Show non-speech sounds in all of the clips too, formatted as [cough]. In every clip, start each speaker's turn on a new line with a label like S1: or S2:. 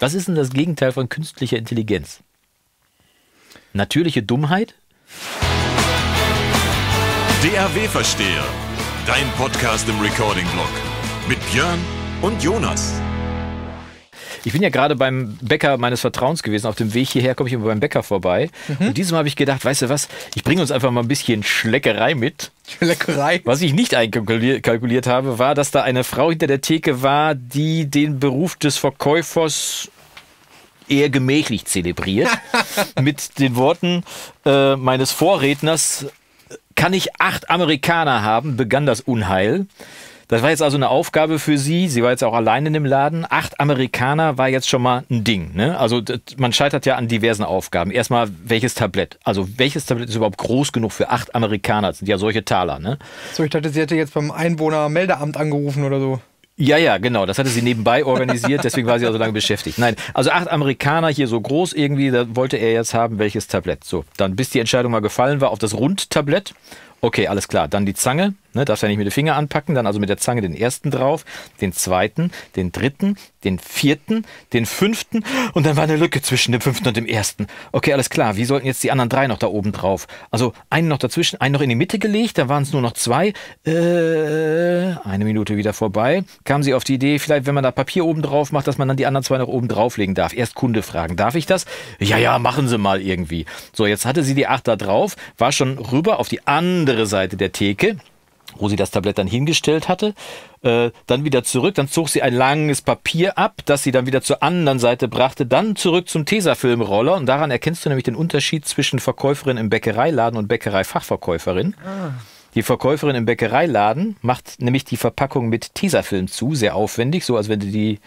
S1: Was ist denn das Gegenteil von künstlicher Intelligenz? Natürliche Dummheit?
S2: DAW-Versteher, dein Podcast im Recording-Blog mit Björn und Jonas.
S1: Ich bin ja gerade beim Bäcker meines Vertrauens gewesen. Auf dem Weg hierher komme ich immer beim Bäcker vorbei. Mhm. Und diesmal habe ich gedacht, weißt du was, ich bringe uns einfach mal ein bisschen Schleckerei mit. [laughs]
S3: Schleckerei?
S1: Was ich nicht einkalkuliert habe, war, dass da eine Frau hinter der Theke war, die den Beruf des Verkäufers eher gemächlich zelebriert. [laughs] mit den Worten äh, meines Vorredners, kann ich acht Amerikaner haben, begann das Unheil. Das war jetzt also eine Aufgabe für sie. Sie war jetzt auch allein in dem Laden. Acht Amerikaner war jetzt schon mal ein Ding. Ne? Also man scheitert ja an diversen Aufgaben. Erstmal, welches Tablett? Also welches Tablett ist überhaupt groß genug für acht Amerikaner? Das sind ja solche Taler. Ne?
S3: So, ich dachte, sie hätte jetzt beim Einwohnermeldeamt angerufen oder so.
S1: Ja, ja, genau. Das hatte sie nebenbei organisiert, deswegen war sie auch so lange beschäftigt. Nein, also acht Amerikaner hier so groß irgendwie, da wollte er jetzt haben, welches Tablett. So, dann bis die Entscheidung mal gefallen war auf das Rundtablett. Okay, alles klar. Dann die Zange, ne, darfst ja nicht mit den Finger anpacken, dann also mit der Zange den ersten drauf, den zweiten, den dritten, den vierten, den fünften und dann war eine Lücke zwischen dem fünften und dem ersten. Okay, alles klar. Wie sollten jetzt die anderen drei noch da oben drauf? Also einen noch dazwischen, einen noch in die Mitte gelegt, da waren es nur noch zwei. Äh, eine Minute wieder vorbei. Kam sie auf die Idee, vielleicht wenn man da Papier oben drauf macht, dass man dann die anderen zwei noch oben drauflegen darf. Erst Kunde fragen, darf ich das? Ja, ja, machen Sie mal irgendwie. So, jetzt hatte sie die acht da drauf, war schon rüber auf die andere Seite der Theke wo sie das Tablett dann hingestellt hatte, äh, dann wieder zurück, dann zog sie ein langes Papier ab, das sie dann wieder zur anderen Seite brachte, dann zurück zum Tesafilmroller und daran erkennst du nämlich den Unterschied zwischen Verkäuferin im Bäckereiladen und Bäckereifachverkäuferin. Ah. Die Verkäuferin im Bäckereiladen macht nämlich die Verpackung mit Tesafilm zu, sehr aufwendig, so als wenn du die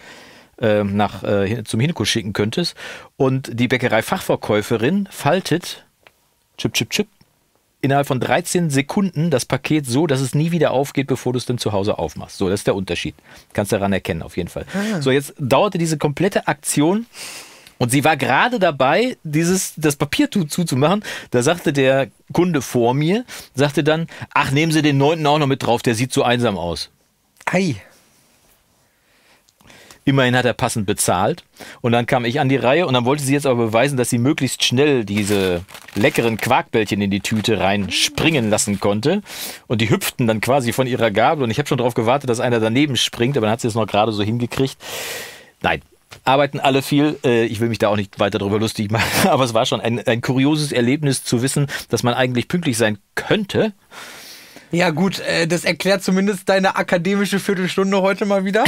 S1: äh, nach, äh, zum Hinko schicken könntest. Und die Bäckereifachverkäuferin faltet chip, chip, chip innerhalb von 13 Sekunden das Paket so, dass es nie wieder aufgeht, bevor du es dann zu Hause aufmachst. So, das ist der Unterschied. Kannst daran erkennen, auf jeden Fall. Ah. So, jetzt dauerte diese komplette Aktion und sie war gerade dabei, dieses, das Papier zuzumachen. Da sagte der Kunde vor mir, sagte dann, ach, nehmen Sie den neunten auch noch mit drauf, der sieht so einsam aus.
S3: Ei.
S1: Immerhin hat er passend bezahlt. Und dann kam ich an die Reihe und dann wollte sie jetzt aber beweisen, dass sie möglichst schnell diese leckeren Quarkbällchen in die Tüte reinspringen lassen konnte. Und die hüpften dann quasi von ihrer Gabel. Und ich habe schon darauf gewartet, dass einer daneben springt, aber dann hat sie es noch gerade so hingekriegt. Nein, arbeiten alle viel. Äh, ich will mich da auch nicht weiter darüber lustig machen, [laughs] aber es war schon ein, ein kurioses Erlebnis zu wissen, dass man eigentlich pünktlich sein könnte
S3: ja, gut, äh, das erklärt zumindest deine akademische Viertelstunde heute mal wieder.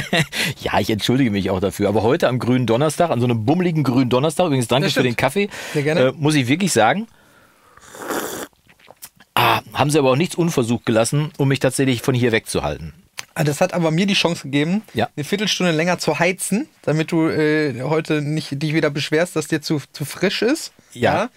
S3: [laughs]
S1: ja, ich entschuldige mich auch dafür. Aber heute am grünen Donnerstag, an so einem bummeligen grünen Donnerstag, übrigens danke für den Kaffee, Sehr gerne. Äh, muss ich wirklich sagen, ah, haben sie aber auch nichts unversucht gelassen, um mich tatsächlich von hier wegzuhalten.
S3: Ah, das hat aber mir die Chance gegeben,
S1: ja.
S3: eine Viertelstunde länger zu heizen, damit du äh, heute nicht dich wieder beschwerst, dass dir zu, zu frisch ist.
S1: Ja.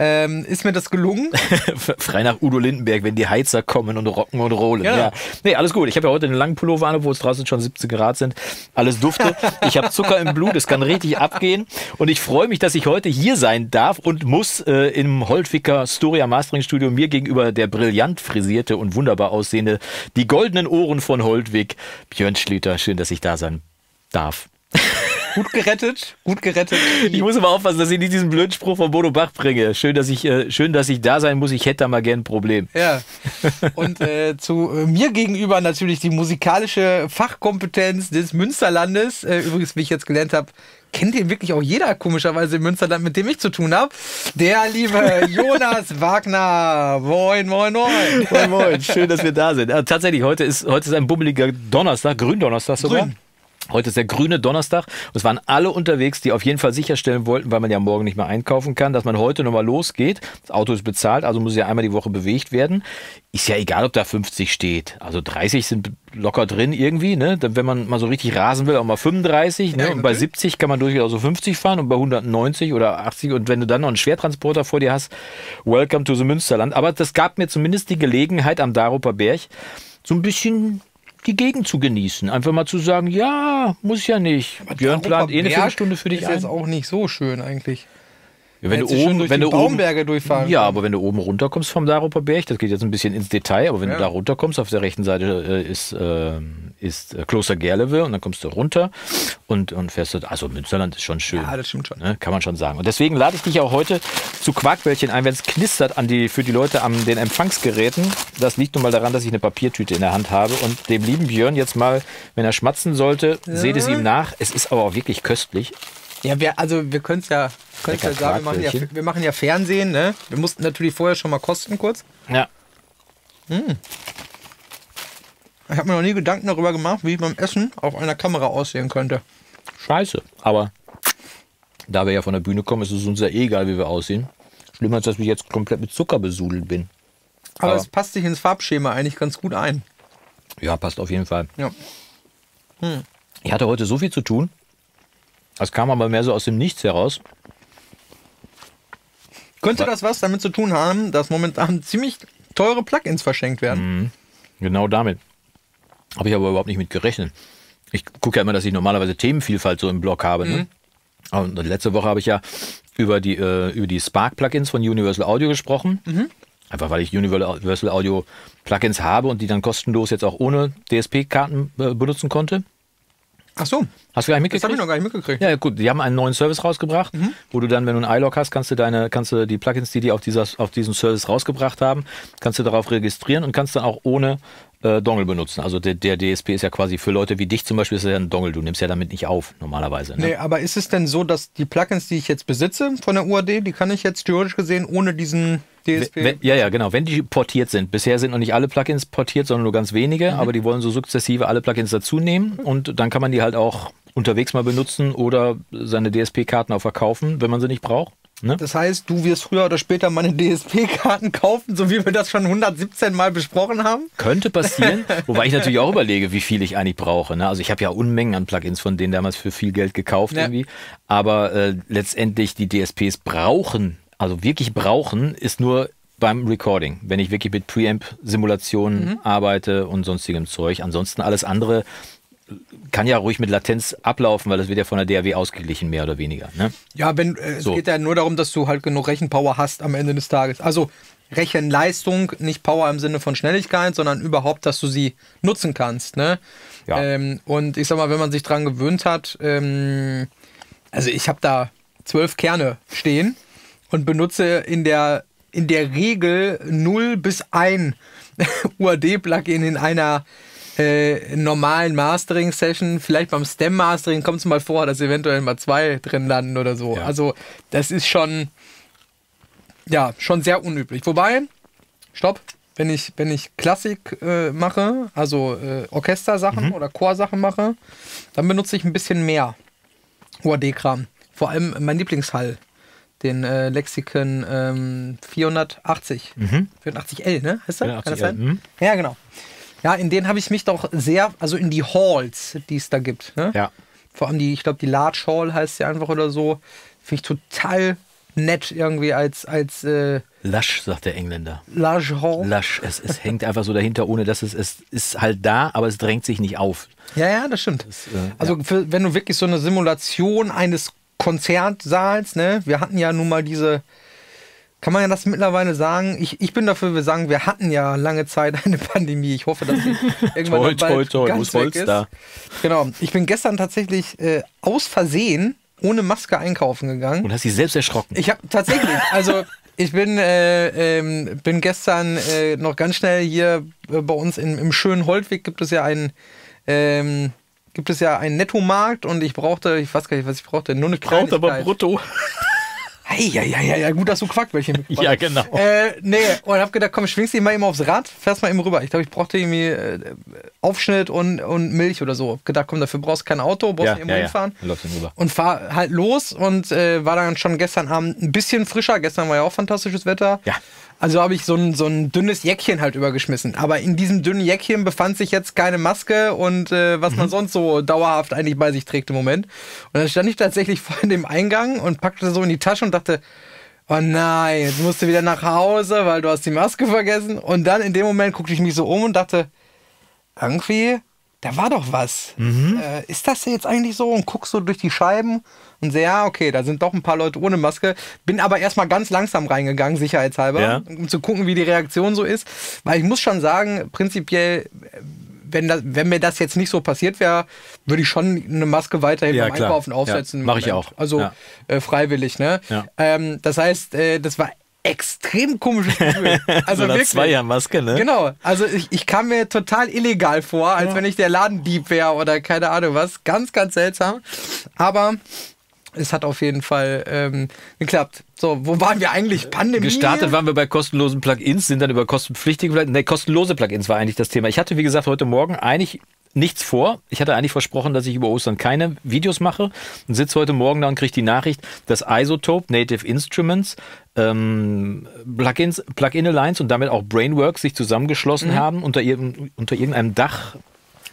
S3: Ähm, ist mir das gelungen? [laughs]
S1: Frei nach Udo Lindenberg, wenn die Heizer kommen und rocken und rollen. Ja. ja. Nee, alles gut. Ich habe ja heute einen langen Pullover an, wo es draußen schon 17 Grad sind. Alles dufte. Ich habe Zucker im Blut, es kann richtig abgehen. Und ich freue mich, dass ich heute hier sein darf und muss äh, im Holtwicker Storia Mastering Studio mir gegenüber der brillant frisierte und wunderbar aussehende, die goldenen Ohren von Holtwig, Björn Schlüter. Schön, dass ich da sein darf.
S3: Gut gerettet, gut gerettet.
S1: Ich muss aber aufpassen, dass ich nicht diesen blöden Spruch von Bodo Bach bringe. Schön, dass ich, äh, schön, dass ich da sein muss. Ich hätte da mal gern ein Problem.
S3: Ja. Und äh, zu äh, mir gegenüber natürlich die musikalische Fachkompetenz des Münsterlandes. Äh, übrigens, wie ich jetzt gelernt habe, kennt ihn wirklich auch jeder komischerweise im Münsterland, mit dem ich zu tun habe. Der liebe [laughs] Jonas Wagner. Moin, moin, moin.
S1: Moin, moin. Schön, dass wir da sind. Ja, tatsächlich, heute ist, heute ist ein bummeliger Donnerstag, Gründonnerstag sogar. Grün. Heute ist der grüne Donnerstag und es waren alle unterwegs, die auf jeden Fall sicherstellen wollten, weil man ja morgen nicht mehr einkaufen kann, dass man heute nochmal losgeht. Das Auto ist bezahlt, also muss ja einmal die Woche bewegt werden. Ist ja egal, ob da 50 steht. Also 30 sind locker drin irgendwie, ne? Wenn man mal so richtig rasen will, auch mal 35, ne? und bei 70 kann man durchaus so 50 fahren und bei 190 oder 80 und wenn du dann noch einen Schwertransporter vor dir hast, welcome to the Münsterland. Aber das gab mir zumindest die Gelegenheit am Daruper Berg, so ein bisschen die Gegend zu genießen. Einfach mal zu sagen, ja, muss ja nicht.
S3: Aber Björn plant eh eine Viertelstunde für dich ist ein. jetzt auch nicht so schön eigentlich.
S1: Wenn du oben,
S3: durch
S1: wenn du oben,
S3: Baumberge durchfahren
S1: ja,
S3: können.
S1: aber wenn du oben runterkommst vom Daruper Berg, das geht jetzt ein bisschen ins Detail, aber wenn
S3: Ja.
S1: du da runterkommst, auf der rechten Seite äh, ist, äh, ist äh, Kloster Gerlewe und dann kommst du runter und, und fährst du, also Münsterland ist schon schön.
S3: Ja, das stimmt schon.
S1: Ne, kann man schon sagen. Und deswegen lade ich dich auch heute zu Quarkbällchen ein, wenn es knistert an die, für die Leute an den Empfangsgeräten. Das liegt nun mal daran, dass ich eine Papiertüte in der Hand habe und dem lieben Björn jetzt mal, wenn er schmatzen sollte, seht es ihm nach. Es ist aber auch wirklich köstlich.
S3: Ja, wir, also wir können es ja, können's ja sagen, wir machen ja, wir machen ja Fernsehen, ne? Wir mussten natürlich vorher schon mal kosten kurz.
S1: Ja.
S3: Ich habe mir noch nie Gedanken darüber gemacht, wie beim Essen auf einer Kamera aussehen könnte.
S1: Scheiße. Aber da wir ja von der Bühne kommen, ist es uns ja eh egal, wie wir aussehen. Schlimmer ist, dass ich jetzt komplett mit Zucker besudelt bin.
S3: Aber,
S1: Aber-
S3: es passt sich ins Farbschema eigentlich ganz gut ein.
S1: Ja, passt auf jeden Fall.
S3: Ja.
S1: Ich hatte heute so viel zu tun. Das kam aber mehr so aus dem Nichts heraus.
S3: Könnte das was damit zu tun haben, dass momentan ziemlich teure Plugins verschenkt werden?
S1: Genau damit. Habe ich aber überhaupt nicht mit gerechnet. Ich gucke ja immer, dass ich normalerweise Themenvielfalt so im Blog habe. Ne? Und letzte Woche habe ich ja über die, äh, über die Spark-Plugins von Universal Audio gesprochen. Einfach weil ich Universal Audio Plugins habe und die dann kostenlos jetzt auch ohne DSP-Karten äh, benutzen konnte.
S3: Ach so,
S1: Hast du gar nicht
S3: das habe
S1: mitgekriegt?
S3: ich noch gar nicht mitgekriegt.
S1: Ja, gut, die haben einen neuen Service rausgebracht, wo du dann, wenn du einen iLog hast, kannst du deine, kannst du die Plugins, die die auf, dieser, auf diesen Service rausgebracht haben, kannst du darauf registrieren und kannst dann auch ohne äh, Dongle benutzen. Also der, der DSP ist ja quasi für Leute wie dich zum Beispiel, ist ja ein Dongle, du nimmst ja damit nicht auf, normalerweise. Ne?
S3: Nee, aber ist es denn so, dass die Plugins, die ich jetzt besitze von der UAD, die kann ich jetzt theoretisch gesehen ohne diesen DSP?
S1: Wenn, ja, ja, genau. Wenn die portiert sind. Bisher sind noch nicht alle Plugins portiert, sondern nur ganz wenige,
S3: Mhm.
S1: aber die wollen so sukzessive alle Plugins dazu nehmen und dann kann man die halt auch unterwegs mal benutzen oder seine DSP-Karten auch verkaufen, wenn man sie nicht braucht. Ne?
S3: Das heißt, du wirst früher oder später meine DSP-Karten kaufen, so wie wir das schon 117 Mal besprochen haben?
S1: Könnte passieren, [laughs] wobei ich natürlich auch überlege, wie viel ich eigentlich brauche. Ne? Also ich habe ja Unmengen an Plugins von denen damals für viel Geld gekauft
S3: Ja.
S1: irgendwie. Aber äh, letztendlich die DSPs brauchen, also wirklich brauchen, ist nur beim Recording, wenn ich wirklich mit Preamp-Simulationen arbeite und sonstigem Zeug. Ansonsten alles andere kann ja ruhig mit Latenz ablaufen, weil das wird ja von der DAW ausgeglichen, mehr oder weniger. Ne?
S3: Ja, wenn, äh,
S1: So.
S3: es geht ja nur darum, dass du halt genug Rechenpower hast am Ende des Tages. Also Rechenleistung, nicht Power im Sinne von Schnelligkeit, sondern überhaupt, dass du sie nutzen kannst. Ne?
S1: Ja.
S3: Ähm, und ich sag mal, wenn man sich dran gewöhnt hat, ähm, also ich habe da zwölf Kerne stehen und benutze in der, in der Regel 0 bis 1 [laughs] UAD-Plugin in einer äh, normalen Mastering-Session. Vielleicht beim Stem-Mastering kommt es mal vor, dass eventuell mal zwei drin landen oder so.
S1: Ja.
S3: Also das ist schon, ja, schon sehr unüblich. Wobei, stopp, wenn ich, wenn ich Klassik äh, mache, also äh, Orchestersachen oder Chorsachen mache, dann benutze ich ein bisschen mehr UAD-Kram. Vor allem mein Lieblingshall, den äh, Lexikon ähm, 480. 480L, ne? Heißt der? Kann das
S1: 480L,
S3: sein?
S1: mhm.
S3: Ja, genau. Ja, in denen habe ich mich doch sehr, also in die Halls, die es da gibt. Ne?
S1: Ja.
S3: Vor allem die, ich glaube, die Large Hall heißt sie einfach oder so. Finde ich total nett irgendwie als, als äh,
S1: Lasch, sagt der Engländer.
S3: Large Hall.
S1: Lasch, es, es hängt einfach so dahinter, ohne dass es, es ist halt da, aber es drängt sich nicht auf.
S3: Ja, ja, das stimmt.
S1: äh,
S3: also für, wenn du wirklich so eine Simulation eines Konzertsaals, ne, wir hatten ja nun mal diese, kann man ja das mittlerweile sagen, ich, ich bin dafür, wir sagen, wir hatten ja lange Zeit eine [laughs] Pandemie. Ich hoffe, dass sie irgendwann dann bald
S1: toi, toi,
S3: ganz weg ist.
S1: da?
S3: Genau. Ich bin gestern tatsächlich äh, aus Versehen ohne Maske einkaufen gegangen.
S1: Und hast dich selbst erschrocken.
S3: Ich habe tatsächlich, also ich bin, äh, ähm, bin gestern äh, noch ganz schnell hier äh, bei uns im, im schönen Holtweg gibt es ja einen, ähm, gibt es ja einen Nettomarkt und ich brauchte, ich weiß gar nicht, was ich brauchte, nur eine Kleinigkeit.
S1: brutto. [laughs]
S3: Ja, ja, ja, ja, gut, dass du Quackwäldchen [laughs] mitgebracht
S1: Ja, genau.
S3: Äh, nee, und hab gedacht, komm, schwingst dich mal eben aufs Rad, fährst mal eben rüber. Ich glaube, ich brauchte irgendwie äh, Aufschnitt und, und Milch oder so. Hab gedacht, komm, dafür brauchst du kein Auto, brauchst
S1: Ja,
S3: irgendwo
S1: ja, ja.
S3: hinfahren.
S1: Du rüber.
S3: Und fahr halt los und äh, war dann schon gestern Abend ein bisschen frischer. Gestern war ja auch fantastisches Wetter.
S1: Ja.
S3: Also habe ich so ein, so ein dünnes Jäckchen halt übergeschmissen. Aber in diesem dünnen Jäckchen befand sich jetzt keine Maske und äh, was
S1: Mhm.
S3: man sonst so dauerhaft eigentlich bei sich trägt im Moment. Und dann stand ich tatsächlich [laughs] vor dem Eingang und packte so in die Tasche und dachte, oh nein, jetzt musst du wieder nach Hause, weil du hast die Maske vergessen. Und dann in dem Moment guckte ich mich so um und dachte, irgendwie da war doch was.
S1: Mhm.
S3: Äh, ist das jetzt eigentlich so? Und guckst so durch die Scheiben und sehe, ja, okay, da sind doch ein paar Leute ohne Maske. Bin aber erstmal ganz langsam reingegangen, sicherheitshalber,
S1: Ja.
S3: um zu gucken, wie die Reaktion so ist. Weil ich muss schon sagen, prinzipiell, wenn, das, wenn mir das jetzt nicht so passiert wäre, würde ich schon eine Maske weiterhin
S1: Ja,
S3: beim
S1: klar.
S3: Einkaufen
S1: Ja,
S3: aufsetzen. im
S1: mach ich auch.
S3: Also
S1: Ja.
S3: äh, freiwillig, ne?
S1: Ja.
S3: Ähm, das heißt, äh, das war extrem komisches [laughs] Gefühl. Also
S1: so
S3: wirklich.
S1: Maske, ne?
S3: Genau, also ich, ich kam mir total illegal vor, als wenn ich der Ladendieb wäre oder keine Ahnung was. Ganz, ganz seltsam. Aber es hat auf jeden Fall ähm, geklappt. So, wo waren wir eigentlich? Pandemie?
S1: Gestartet waren wir bei kostenlosen Plugins, sind dann über kostenpflichtige Plugins. Ne, kostenlose Plugins war eigentlich das Thema. Ich hatte, wie gesagt, heute Morgen eigentlich nichts vor. Ich hatte eigentlich versprochen, dass ich über Ostern keine Videos mache und sitze heute Morgen da und kriege die Nachricht, dass Isotope, Native Instruments, ähm, Plugins, Plugin Alliance und damit auch Brainworks sich zusammengeschlossen haben unter, ihrem, unter irgendeinem Dach.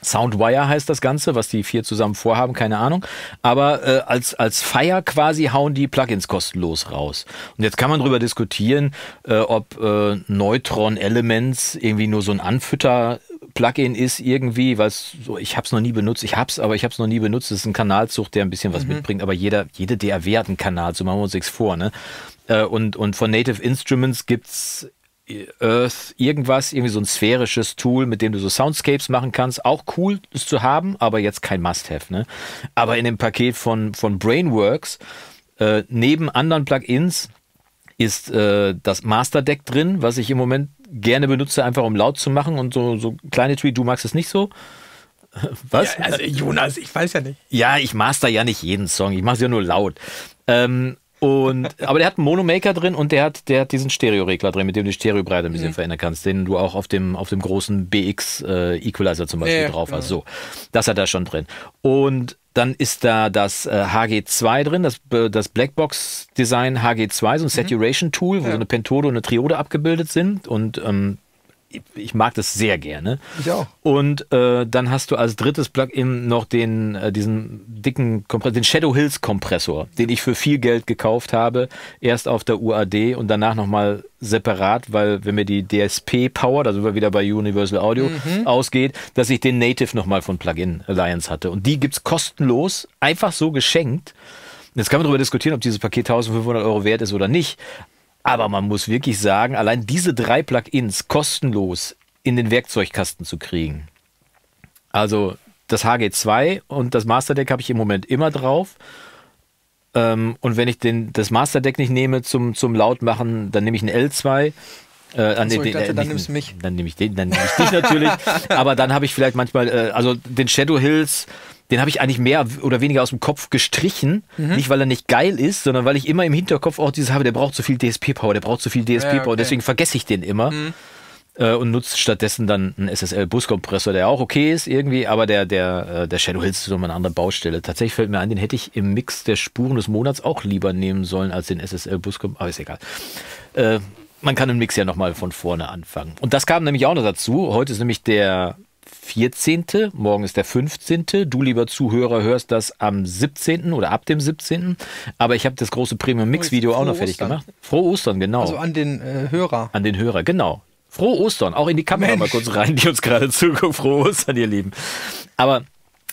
S1: Soundwire heißt das Ganze, was die vier zusammen vorhaben, keine Ahnung. Aber äh, als, als Feier quasi hauen die Plugins kostenlos raus. Und jetzt kann man darüber diskutieren, äh, ob äh, Neutron Elements irgendwie nur so ein Anfütter-Plugin ist irgendwie, weil so, ich habe es noch nie benutzt. Ich hab's, aber ich habe es noch nie benutzt. Das ist ein Kanalzug, der ein bisschen was mitbringt. Aber jeder, jede DAW hat einen Kanal, so machen wir uns nichts vor. Ne? Äh, und, und von Native Instruments gibt's Earth irgendwas, irgendwie so ein sphärisches Tool, mit dem du so Soundscapes machen kannst. Auch cool, es zu haben, aber jetzt kein Must-Have. Ne? Aber in dem Paket von, von Brainworks, äh, neben anderen Plugins, ist äh, das Master Deck drin, was ich im Moment gerne benutze, einfach um laut zu machen und so, so kleine Tweet. Du magst es nicht so? [laughs] Was?
S3: Ja, also Jonas, ich weiß ja nicht.
S1: Ja, ich master ja nicht jeden Song, ich mache es ja nur laut. Ähm, und, aber der hat einen Monomaker drin und der hat, der hat diesen Stereoregler drin, mit dem du die Stereobreite ein bisschen verändern kannst, den du auch auf dem, auf dem großen BX äh, Equalizer zum Beispiel
S3: Ja, ja,
S1: drauf hast. So, das hat er schon drin. Und dann ist da das äh, HG2 drin, das, äh, das Blackbox Design HG2, so ein Saturation Tool, wo so eine Pentode und eine Triode abgebildet sind. Und ähm, ich, mag das sehr gerne.
S3: Ich auch.
S1: Und äh, dann hast du als drittes Plugin noch den, äh, diesen dicken Kompressor, den Shadow Hills Kompressor, den ich für viel Geld gekauft habe. Erst auf der UAD und danach nochmal separat, weil wenn mir die DSP Power, da sind wir wieder bei Universal Audio, ausgeht, dass ich den Native nochmal von Plugin Alliance hatte. Und die gibt's kostenlos, einfach so geschenkt. Jetzt kann man darüber diskutieren, ob dieses Paket 1500 Euro wert ist oder nicht. Aber man muss wirklich sagen, allein diese drei Plugins kostenlos in den Werkzeugkasten zu kriegen. Also das HG2 und das Master Deck habe ich im Moment immer drauf. Ähm, und wenn ich den, das Master Deck nicht nehme zum, zum Lautmachen, dann nehme ich ein L2. Äh, an
S3: Achso,
S1: den-
S3: dachte,
S1: den-
S3: dann nimmst du mich.
S1: Dann nehme ich den, dann nehme ich dich natürlich. [laughs] Aber dann habe ich vielleicht manchmal, äh, also den Shadow Hills, den habe ich eigentlich mehr oder weniger aus dem Kopf gestrichen.
S3: Mhm.
S1: Nicht, weil er nicht geil ist, sondern weil ich immer im Hinterkopf auch dieses habe, der braucht so viel DSP-Power, der braucht so viel DSP-Power.
S3: Ja, okay. Mhm.
S1: Deswegen vergesse ich den immer. Äh, und nutze stattdessen dann einen SSL-Buskompressor, der auch okay ist irgendwie, aber der, der, äh, der Shadow Hills ist so eine andere Baustelle. Tatsächlich fällt mir ein, den hätte ich im Mix der Spuren des Monats auch lieber nehmen sollen als den SSL-Buskompressor, aber ist egal. Äh, man kann im Mix ja nochmal von vorne anfangen. Und das kam nämlich auch noch dazu. Heute ist nämlich der 14., morgen ist der 15. Du, lieber Zuhörer, hörst das am 17. oder ab dem 17. Aber ich habe das große Premium-Mix-Video auch noch fertig
S3: Ostern.
S1: gemacht. Frohe Ostern, genau.
S3: Also an den äh, Hörer.
S1: An den Hörer, genau. Frohe Ostern, auch in die Kamera
S3: Mensch.
S1: mal kurz rein, die uns gerade zuguckt. Frohe Ostern, ihr Lieben. Aber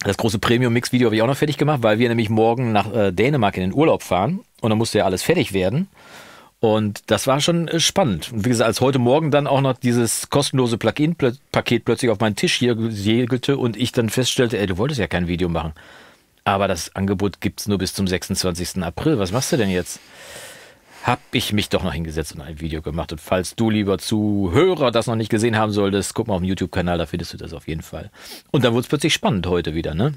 S1: das große Premium-Mix-Video habe ich auch noch fertig gemacht, weil wir nämlich morgen nach äh, Dänemark in den Urlaub fahren und dann musste ja alles fertig werden. Und das war schon äh, spannend. Und wie gesagt, als heute Morgen dann auch noch dieses kostenlose Plugin-Paket plötzlich auf meinen Tisch hier segelte und ich dann feststellte, ey, du wolltest ja kein Video machen. Aber das Angebot gibt's nur bis zum 26. April. Was machst du denn jetzt? Hab ich mich doch noch hingesetzt und ein Video gemacht. Und falls du, lieber Zuhörer, das noch nicht gesehen haben solltest, guck mal auf dem YouTube-Kanal, da findest du das auf jeden Fall. Und dann wurde es plötzlich spannend heute wieder, ne?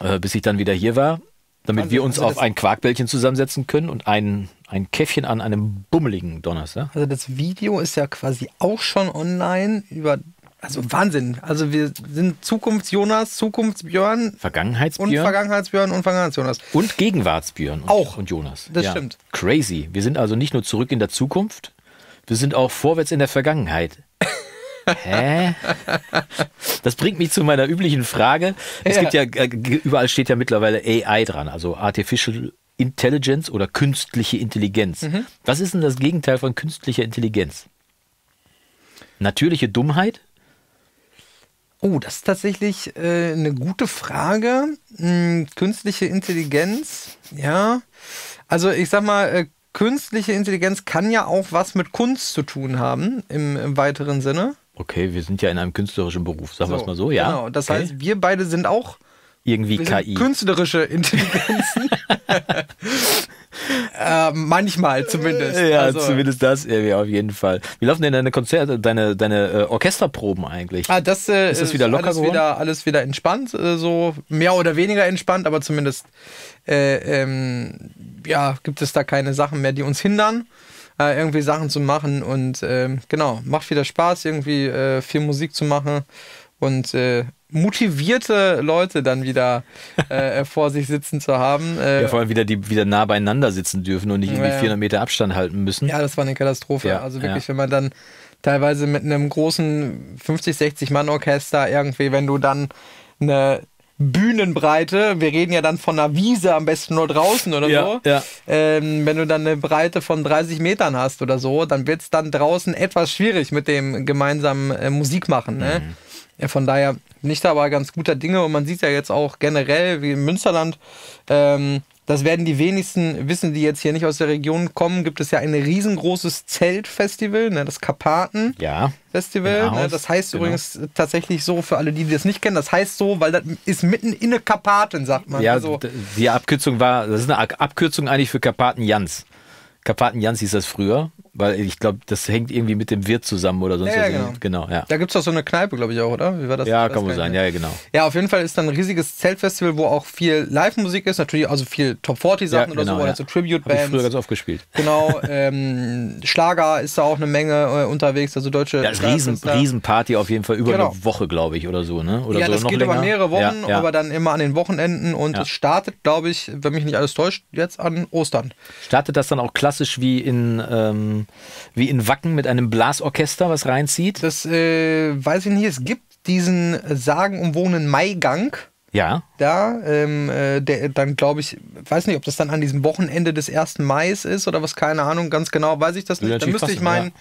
S1: Äh, bis ich dann wieder hier war, damit
S3: Also-
S1: wir uns
S3: also
S1: auf ein Quarkbällchen zusammensetzen können und ein, ein Käffchen an einem bummeligen Donnerstag.
S3: Also das Video ist ja quasi auch schon online über. Also Wahnsinn. Also wir sind Zukunfts-Jonas, Zukunftsbjörn und
S1: Vergangenheitsbjörn
S3: Vergangenheitsbjörn und Vergangenheits-Jonas.
S1: und Gegenwartsbjörn und,
S3: Auch.
S1: und Jonas.
S3: Das stimmt.
S1: Crazy. Wir sind also nicht nur zurück in der Zukunft, wir sind auch vorwärts in der Vergangenheit. [laughs] Hä? Das bringt mich zu meiner üblichen Frage. Es
S3: Ja.
S1: gibt ja, äh, überall steht ja mittlerweile AI dran, also Artificial Intelligence oder künstliche Intelligenz.
S3: Mhm.
S1: Was ist denn das Gegenteil von künstlicher Intelligenz? Natürliche Dummheit?
S3: Oh, das ist tatsächlich äh, eine gute Frage. Hm, künstliche Intelligenz, ja. Also ich sag mal, äh, künstliche Intelligenz kann ja auch was mit Kunst zu tun haben, im, im weiteren Sinne.
S1: Okay, wir sind ja in einem künstlerischen Beruf, sagen wir es mal so, ja.
S3: Genau, das
S1: okay.
S3: heißt, wir beide sind auch
S1: irgendwie KI.
S3: künstlerische Intelligenzen. [laughs] äh, manchmal zumindest.
S1: Ja,
S3: Also-
S1: zumindest das irgendwie auf jeden Fall. Wie laufen denn deine Konzerte, deine, deine äh, Orchesterproben eigentlich?
S3: Ah, das, äh,
S1: Ist das wieder locker
S3: alles
S1: geworden?
S3: wieder, alles wieder entspannt, äh, so mehr oder weniger entspannt, aber zumindest äh, ähm, ja, gibt es da keine Sachen mehr, die uns hindern, äh, irgendwie Sachen zu machen. Und ähm, genau, macht wieder Spaß, irgendwie viel Musik zu machen und äh, motivierte Leute dann wieder [laughs] äh, vor sich sitzen zu haben. Äh,
S1: ja, vor allem wieder, die wieder nah beieinander sitzen dürfen und nicht irgendwie
S3: Ja, ja.
S1: 400 Meter Abstand halten müssen.
S3: Ja, das war eine Katastrophe.
S1: Ja,
S3: also wirklich,
S1: ja.
S3: wenn man dann teilweise mit einem großen 50, 60 Mann Orchester irgendwie, wenn du dann eine Bühnenbreite, wir reden ja dann von einer Wiese, am besten nur draußen oder
S1: Ja,
S3: so.
S1: ja.
S3: Ähm, wenn du dann eine Breite von 30 Metern hast oder so, dann wird es dann draußen etwas schwierig mit dem gemeinsamen äh, Musik machen. Ne?
S1: Mhm.
S3: Von daher bin ich da aber ganz guter Dinge und man sieht ja jetzt auch generell, wie im Münsterland, ähm, das werden die wenigsten wissen, die jetzt hier nicht aus der Region kommen, gibt es ja ein riesengroßes Zeltfestival, ne, das Karpaten.
S1: Ja.
S3: Festival. Ne? Das heißt
S1: genau.
S3: übrigens tatsächlich so, für alle, die das nicht kennen, das heißt so, weil das ist mitten in der Karpaten, sagt man.
S1: Ja,
S3: also,
S1: die Abkürzung war, das ist eine Ab- Abkürzung eigentlich für Karpaten Jans. Karpaten Jans hieß das früher, weil ich glaube, das hängt irgendwie mit dem Wirt zusammen oder sonst
S3: Ja, ja,
S1: was. genau, ja.
S3: da gibt es doch so eine Kneipe, glaube ich auch, oder? Wie war das?
S1: Ja,
S3: Das
S1: kann wohl sein, ja, genau.
S3: Ja, auf jeden Fall ist dann ein riesiges Zeltfestival, wo auch viel Live-Musik ist, natürlich also viel Top 40 Sachen
S1: Ja,
S3: oder
S1: genau,
S3: so, oder
S1: ja.
S3: so
S1: ich früher
S3: Tribute-Bands.
S1: ganz oft gespielt.
S3: Genau, [laughs] ähm, Schlager ist da auch eine Menge äh, unterwegs, also deutsche
S1: Ja, riesen. Riesenparty auf jeden Fall über
S3: Genau.
S1: eine Woche, glaube ich, oder so, ne? Oder
S3: ja,
S1: so
S3: das
S1: noch
S3: geht
S1: länger.
S3: über mehrere Wochen, aber dann immer an den Wochenenden und es startet, glaube ich, wenn mich nicht alles täuscht, jetzt an Ostern.
S1: Startet das dann auch klassisch wie in, ähm, wie in Wacken mit einem Blasorchester, was reinzieht?
S3: Das äh, weiß ich nicht, es gibt diesen sagenumwogenen Maigang.
S1: Ja.
S3: da, ähm, äh, der dann glaube ich, weiß nicht, ob das dann an diesem Wochenende des 1. Mai ist oder was, keine Ahnung, ganz genau weiß ich das nicht. Da müsste ich meinen
S1: ja.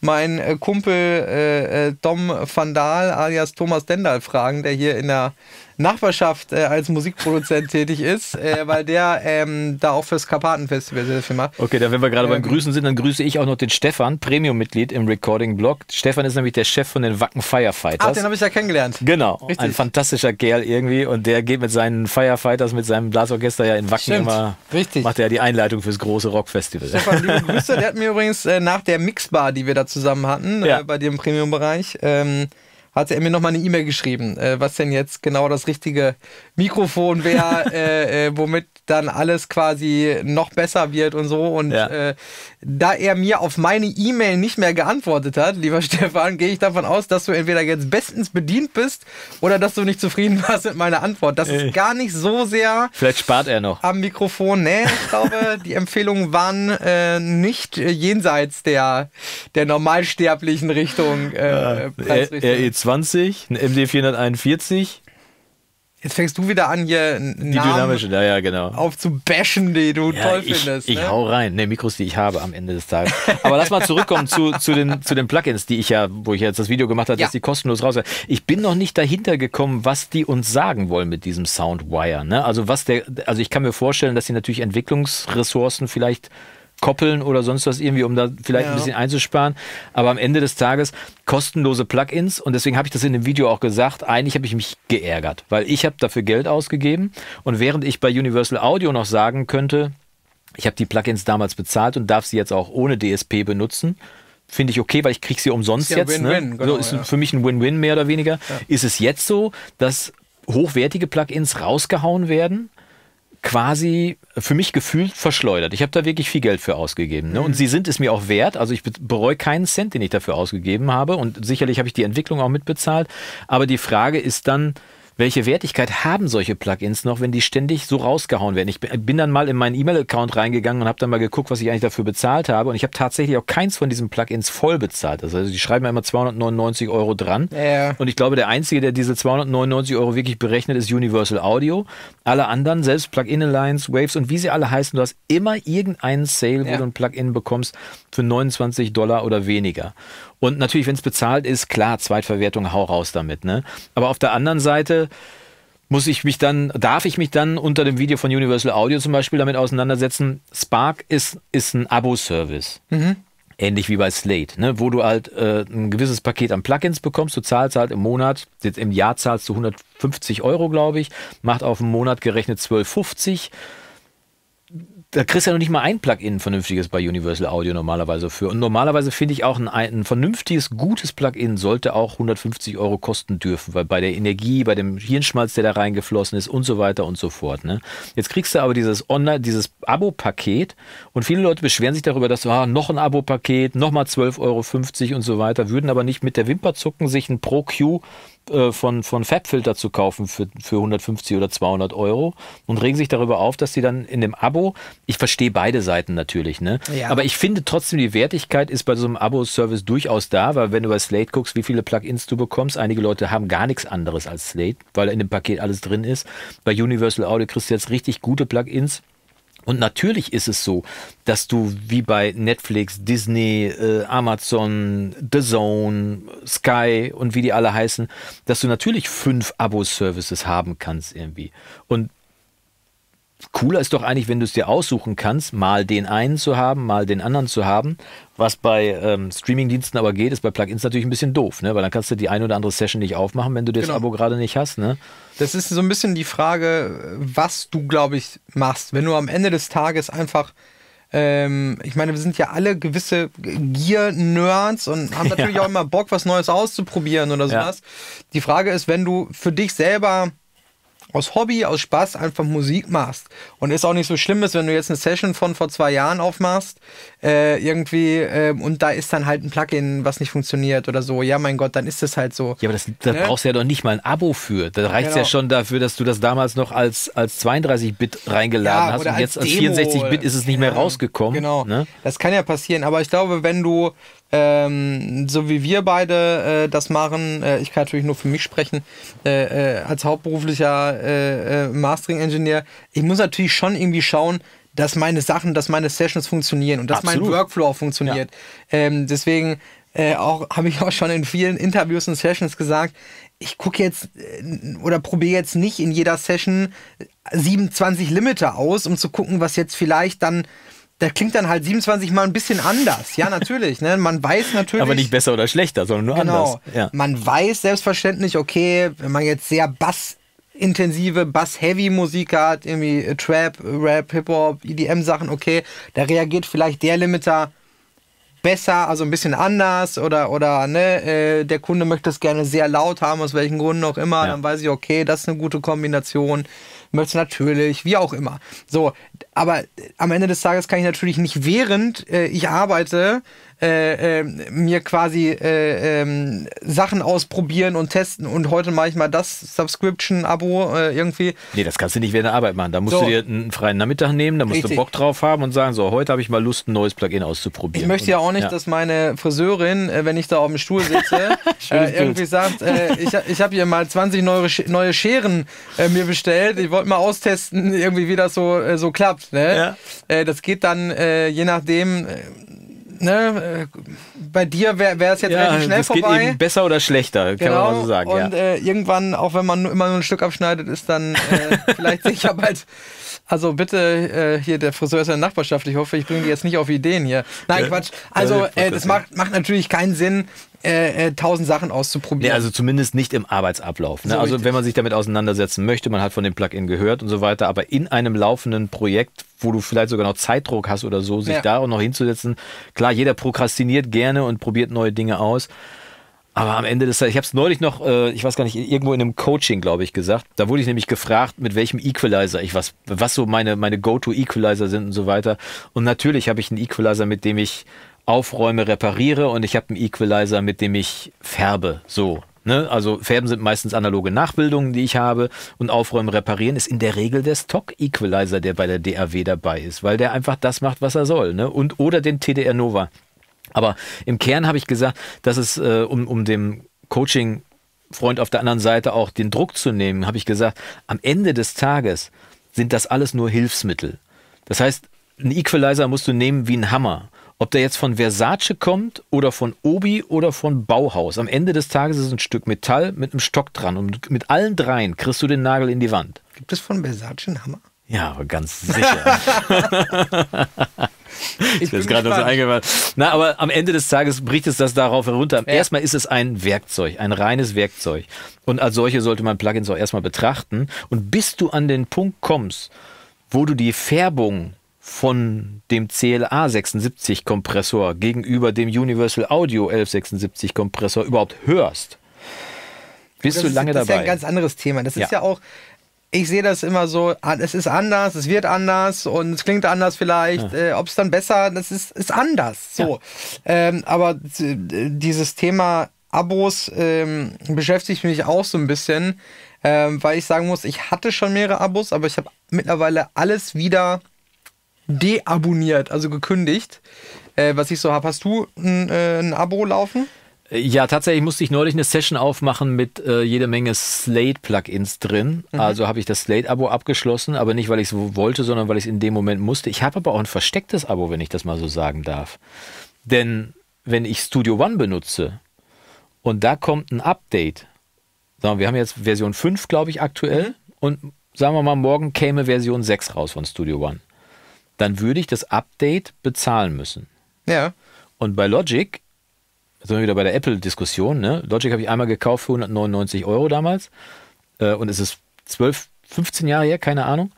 S3: mein, äh, Kumpel äh, äh, Dom van Daal alias Thomas Dendal fragen, der hier in der Nachbarschaft äh, als Musikproduzent [laughs] tätig ist, äh, weil der ähm, da auch fürs Karpatenfestival sehr viel macht.
S1: Okay, dann wenn wir gerade beim
S3: Ähm.
S1: Grüßen sind, dann grüße ich auch noch den Stefan, Premium-Mitglied im Recording-Blog. Stefan ist nämlich der Chef von den Wacken Firefighters.
S3: Ach, den habe ich ja kennengelernt.
S1: Genau,
S3: Richtig.
S1: ein fantastischer Kerl irgendwie und der geht mit seinen Firefighters, mit seinem Blasorchester ja in Wacken
S3: Stimmt,
S1: immer,
S3: richtig.
S1: macht er ja die Einleitung fürs große Rockfestival.
S3: Stefan, liebe [laughs] Grüße. Der hat mir übrigens äh, nach der Mixbar, die wir da zusammen hatten,
S1: Ja.
S3: äh, bei dir im Premium-Bereich, ähm, hatte er mir nochmal eine E-Mail geschrieben, äh, was denn jetzt genau das richtige Mikrofon wäre, [laughs] äh, äh, womit dann alles quasi noch besser wird und so. Und
S1: Ja.
S3: äh, da er mir auf meine E-Mail nicht mehr geantwortet hat, lieber [laughs] Stefan, gehe ich davon aus, dass du entweder jetzt bestens bedient bist oder dass du nicht zufrieden [laughs] warst mit meiner Antwort. Das
S1: Äh.
S3: ist gar nicht so sehr
S1: Vielleicht spart er noch.
S3: am Mikrofon. Nee, ich glaube, [laughs] die Empfehlungen waren äh, nicht äh, jenseits der, der normalsterblichen Richtung. Äh,
S1: R-
S3: Preisrichtung.
S1: RE20, ein MD 441,
S3: Jetzt fängst du wieder an, hier einen
S1: die
S3: Namen
S1: dynamische, ja, ja, genau.
S3: aufzubashen, die du
S1: Ja,
S3: toll
S1: ich,
S3: findest.
S1: ich
S3: ne?
S1: hau rein. Ne, Mikros, die ich habe am Ende des Tages. Aber lass mal zurückkommen zu, zu, den, zu den Plugins, die ich ja, wo ich jetzt das Video gemacht habe,
S3: Ja.
S1: dass die kostenlos raus. Ich bin noch nicht dahinter gekommen, was die uns sagen wollen mit diesem Soundwire. Ne? Also was der, also ich kann mir vorstellen, dass sie natürlich Entwicklungsressourcen vielleicht koppeln oder sonst was irgendwie, um da vielleicht
S3: Ja.
S1: ein bisschen einzusparen. Aber am Ende des Tages kostenlose Plugins und deswegen habe ich das in dem Video auch gesagt. Eigentlich habe ich mich geärgert, weil ich habe dafür Geld ausgegeben und während ich bei Universal Audio noch sagen könnte, ich habe die Plugins damals bezahlt und darf sie jetzt auch ohne DSP benutzen. Finde ich okay, weil ich kriege sie umsonst
S3: Ist ja
S1: jetzt.
S3: Win-Win,
S1: ne?
S3: genau,
S1: so ist
S3: ja.
S1: für mich ein Win-Win mehr oder weniger. Ist es jetzt so, dass hochwertige Plugins rausgehauen werden? Quasi für mich gefühlt verschleudert. Ich habe da wirklich viel Geld für ausgegeben. Ne? Und sie sind es mir auch wert. Also ich be- bereue keinen Cent, den ich dafür ausgegeben habe. Und sicherlich habe ich die Entwicklung auch mitbezahlt. Aber die Frage ist dann, welche Wertigkeit haben solche Plugins noch, wenn die ständig so rausgehauen werden? Ich bin dann mal in meinen E-Mail-Account reingegangen und habe dann mal geguckt, was ich eigentlich dafür bezahlt habe. Und ich habe tatsächlich auch keins von diesen Plugins voll bezahlt. Also die schreiben ja immer 299 Euro dran.
S3: Ja.
S1: Und ich glaube, der Einzige, der diese 299 Euro wirklich berechnet, ist Universal Audio. Alle anderen, selbst Plugin Alliance, Waves und wie sie alle heißen, du hast immer irgendeinen Sale, wo
S3: Ja.
S1: du ein Plugin bekommst für 29 Dollar oder weniger. Und natürlich, wenn es bezahlt ist, klar, Zweitverwertung, hau raus damit. Ne? Aber auf der anderen Seite muss ich mich dann, darf ich mich dann unter dem Video von Universal Audio zum Beispiel damit auseinandersetzen? Spark ist, ist ein Abo-Service. Ähnlich wie bei Slate, ne? wo du halt äh, ein gewisses Paket an Plugins bekommst. Du zahlst halt im Monat, jetzt im Jahr zahlst du 150 Euro, glaube ich, macht auf den Monat gerechnet 12,50 da kriegst du ja noch nicht mal ein Plugin vernünftiges bei Universal Audio normalerweise für. Und normalerweise finde ich auch ein, ein vernünftiges, gutes Plugin sollte auch 150 Euro kosten dürfen, weil bei der Energie, bei dem Hirnschmalz, der da reingeflossen ist und so weiter und so fort. Ne? Jetzt kriegst du aber dieses Online, dieses Abo-Paket und viele Leute beschweren sich darüber, dass ah, noch ein Abo-Paket, nochmal 12,50 Euro und so weiter, würden aber nicht mit der Wimper zucken, sich ein Pro-Q äh, von, von Fabfilter zu kaufen für, für 150 oder 200 Euro und regen sich darüber auf, dass sie dann in dem Abo, ich verstehe beide Seiten natürlich, ne?
S3: Ja.
S1: aber ich finde trotzdem, die Wertigkeit ist bei so einem Abo-Service durchaus da, weil wenn du bei Slate guckst, wie viele Plugins du bekommst, einige Leute haben gar nichts anderes als Slate, weil in dem Paket alles drin ist. Bei Universal Audio kriegst du jetzt richtig gute Plugins. Und natürlich ist es so, dass du wie bei Netflix, Disney, äh, Amazon, The Zone, Sky und wie die alle heißen, dass du natürlich fünf Abo-Services haben kannst irgendwie. Und cooler ist doch eigentlich, wenn du es dir aussuchen kannst, mal den einen zu haben, mal den anderen zu haben. Was bei ähm, Streamingdiensten aber geht, ist bei Plugins natürlich ein bisschen doof, ne? weil dann kannst du die eine oder andere Session nicht aufmachen, wenn du das
S3: Genau.
S1: Abo gerade nicht hast. Ne?
S3: Das ist so ein bisschen die Frage, was du, glaube ich, machst. Wenn du am Ende des Tages einfach, ähm, ich meine, wir sind ja alle gewisse Gear-Nerds und haben [laughs] natürlich
S1: Ja.
S3: auch immer Bock, was Neues auszuprobieren oder
S1: Ja.
S3: sowas. Die Frage ist, wenn du für dich selber aus Hobby, aus Spaß einfach Musik machst und ist auch nicht so schlimm ist, wenn du jetzt eine Session von vor zwei Jahren aufmachst, äh, irgendwie ähm, und da ist dann halt ein Plugin, was nicht funktioniert oder so. Ja, mein Gott, dann ist das halt so.
S1: Ja, aber das, da
S3: Ne?
S1: brauchst du ja doch nicht mal ein Abo für. Da reicht es ja
S3: Genau.
S1: schon dafür, dass du das damals noch als, als 32-Bit reingeladen
S3: Ja,
S1: hast und jetzt als
S3: Demo
S1: 64-Bit ist es nicht mehr
S3: Ja,
S1: rausgekommen.
S3: Genau.
S1: Ne?
S3: Das kann ja passieren. Aber ich glaube, wenn du, ähm, so wie wir beide äh, das machen, äh, ich kann natürlich nur für mich sprechen, äh, äh, als hauptberuflicher äh, äh, Mastering-Engineer, ich muss natürlich schon irgendwie schauen, dass meine Sachen, dass meine Sessions funktionieren und dass mein
S1: Absolut.
S3: Workflow auch funktioniert. Ähm, deswegen auch [laughs] habe ich auch schon in vielen Interviews und Sessions gesagt, ich gucke jetzt oder probiere jetzt nicht in jeder Session 27 Limiter aus, um zu gucken, was jetzt vielleicht dann da klingt dann halt 27 mal ein bisschen anders. Ja, natürlich. Ne? Man weiß natürlich.
S1: Aber nicht besser oder schlechter, sondern nur
S3: Genau.
S1: anders. Ja.
S3: Man weiß selbstverständlich, okay, wenn man jetzt sehr bassintensive, Bass-Heavy-Musik hat, irgendwie Trap, Rap, Hip-Hop, EDM-Sachen, okay, da reagiert vielleicht der Limiter besser, also ein bisschen anders oder, oder ne, äh, der Kunde möchte es gerne sehr laut haben, aus welchen Gründen auch immer,
S1: Ja.
S3: dann weiß ich, okay, das ist eine gute Kombination. Möchte natürlich, wie auch immer. So, aber am Ende des Tages kann ich natürlich nicht, während äh, ich arbeite, äh, äh, mir quasi äh, ähm, Sachen ausprobieren und testen und heute mache ich mal das Subscription-Abo äh, irgendwie.
S1: Nee, das kannst du nicht während der Arbeit machen. Da musst
S3: So.
S1: du dir einen freien Nachmittag nehmen, da musst
S3: Richtig.
S1: du Bock drauf haben und sagen, so, heute habe ich mal Lust, ein neues Plugin auszuprobieren.
S3: Ich möchte ja auch nicht, dass meine Friseurin, äh, wenn ich da auf dem Stuhl sitze, [laughs] irgendwie sagt, ich, ich habe hier mal 20 neue, neue Scheren mir bestellt. Ich wollte mal austesten, irgendwie wie das so, so klappt. Ne?
S1: Ja.
S3: Das geht dann je nachdem. Ne, äh, bei dir wäre es jetzt
S1: ja,
S3: relativ schnell
S1: das geht
S3: vorbei.
S1: eben besser oder schlechter, kann man mal so sagen.
S3: Genau. Und
S1: ja.
S3: äh, irgendwann, auch wenn man immer nur ein Stück abschneidet, ist dann äh, [laughs] vielleicht sicher bald. Also bitte, äh, hier der Friseur ist ja in der Nachbarschaft. Ich hoffe, ich bringe die jetzt nicht auf Ideen hier. Nein. Quatsch. Also äh, das macht, macht natürlich keinen Sinn, äh, äh, tausend Sachen
S1: Nee,
S3: auszuprobieren.
S1: also zumindest nicht im Arbeitsablauf. Ne?
S3: So
S1: also
S3: richtig.
S1: wenn man sich damit auseinandersetzen möchte, man hat von dem Plugin gehört und so weiter, aber in einem laufenden Projekt, wo du vielleicht sogar noch Zeitdruck hast oder so, sich
S3: Ja.
S1: da auch noch hinzusetzen. Klar, jeder prokrastiniert gerne und probiert neue Dinge aus. Aber am Ende des Tages, ich habe es neulich noch, äh, ich weiß gar nicht, irgendwo in einem Coaching, glaube ich, gesagt. Da wurde ich nämlich gefragt, mit welchem Equalizer ich was, was so meine, meine Go-To-Equalizer sind und so weiter. Und natürlich habe ich einen Equalizer, mit dem ich aufräume, repariere und ich habe einen Equalizer, mit dem ich färbe. So. Ne? Also Färben sind meistens analoge Nachbildungen, die ich habe. Und Aufräumen, Reparieren ist in der Regel der Stock-Equalizer, der bei der DAW dabei ist, weil der einfach das macht, was er soll. Ne? Und, oder den TDR Nova. Aber im Kern habe ich gesagt, dass es äh, um, um dem Coaching Freund auf der anderen Seite auch den Druck zu nehmen, habe ich gesagt, am Ende des Tages sind das alles nur Hilfsmittel. Das heißt, einen Equalizer musst du nehmen wie einen Hammer. Ob der jetzt von Versace kommt oder von Obi oder von Bauhaus. Am Ende des Tages ist es ein Stück Metall mit einem Stock dran und mit allen dreien kriegst du den Nagel in die Wand.
S3: Gibt es von Versace einen Hammer?
S1: Ja, aber ganz sicher. [laughs] ich bin gerade so eingefallen. Na, aber am Ende des Tages bricht es das darauf herunter. Ja. Erstmal ist es ein Werkzeug, ein reines Werkzeug. Und als solche sollte man Plugins auch erstmal betrachten. Und bis du an den Punkt kommst, wo du die Färbung von dem CLA 76 Kompressor gegenüber dem Universal Audio 1176 Kompressor überhaupt hörst, bist
S3: das
S1: du lange
S3: ist, das
S1: dabei.
S3: Das ist ja ein ganz anderes Thema. Das ist ja, ja auch, ich sehe das immer so, ah, es ist anders, es wird anders und es klingt anders vielleicht. Ja. Äh, Ob es dann besser, das ist, ist anders. So. Ja. Ähm, aber dieses Thema Abos ähm, beschäftigt mich auch so ein bisschen, ähm, weil ich sagen muss, ich hatte schon mehrere Abos, aber ich habe mittlerweile alles wieder deabonniert, also gekündigt, äh, was ich so habe. Hast du ein, äh, ein Abo laufen?
S1: Ja, tatsächlich musste ich neulich eine Session aufmachen mit äh, jede Menge Slate-Plugins drin. Mhm. Also habe ich das Slate-Abo abgeschlossen, aber nicht, weil ich es wollte, sondern weil ich es in dem Moment musste. Ich habe aber auch ein verstecktes Abo, wenn ich das mal so sagen darf. Denn wenn ich Studio One benutze und da kommt ein Update, sagen wir, wir haben jetzt Version 5, glaube ich, aktuell, mhm. und sagen wir mal, morgen käme Version 6 raus von Studio One, dann würde ich das Update bezahlen müssen.
S3: Ja.
S1: Und bei Logic sind wir wieder bei der Apple-Diskussion. Ne? Logic habe ich einmal gekauft für 199 Euro damals. Äh, und es ist 12, 15 Jahre her, keine Ahnung.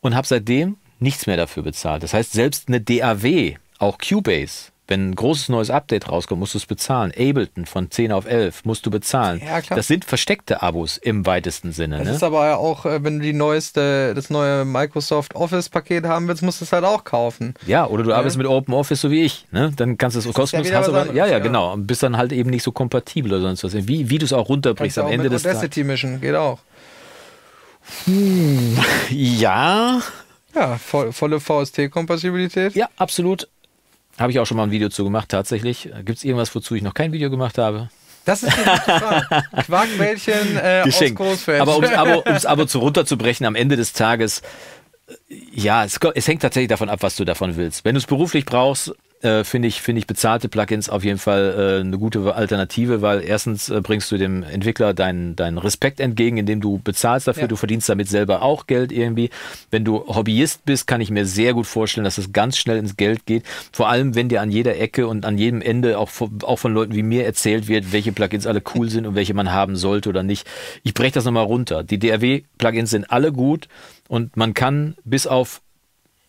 S1: Und habe seitdem nichts mehr dafür bezahlt. Das heißt, selbst eine DAW, auch Cubase, wenn ein großes neues Update rauskommt, musst du es bezahlen. Ableton von 10 auf 11 musst du bezahlen. Ja, klar. Das sind versteckte Abos im weitesten Sinne.
S3: Das
S1: ne?
S3: ist aber auch, äh, wenn du die neueste, das neue Microsoft Office-Paket haben willst, musst du es halt auch kaufen.
S1: Ja, oder du ja. arbeitest mit Open Office so wie ich. Ne? Dann kannst du es kostenlos ja, hast, aber, ja, ja, genau. Und bist dann halt eben nicht so kompatibel oder sonst was. Wie, wie du es auch runterbrichst am Ende des
S3: Tages. Audacity Mission geht auch.
S1: Hm, [laughs] ja.
S3: Ja, voll, volle VST-Kompatibilität.
S1: Ja, absolut. Habe ich auch schon mal ein Video zu gemacht, tatsächlich. Gibt es irgendwas, wozu ich noch kein Video gemacht habe?
S3: Das ist eine gute Frage. [laughs] Quarkbällchen äh, aus Großfeld.
S1: Aber um das Abo, Abo zu [laughs] runterzubrechen, am Ende des Tages, äh, ja, es, es hängt tatsächlich davon ab, was du davon willst. Wenn du es beruflich brauchst, äh, finde ich, finde ich bezahlte Plugins auf jeden Fall äh, eine gute Alternative, weil erstens äh, bringst du dem Entwickler deinen, deinen Respekt entgegen, indem du bezahlst dafür, ja. du verdienst damit selber auch Geld irgendwie. Wenn du Hobbyist bist, kann ich mir sehr gut vorstellen, dass es ganz schnell ins Geld geht. Vor allem, wenn dir an jeder Ecke und an jedem Ende auch von, auch von Leuten wie mir erzählt wird, welche Plugins alle cool sind und welche man haben sollte oder nicht. Ich breche das nochmal runter. Die DRW-Plugins sind alle gut und man kann bis auf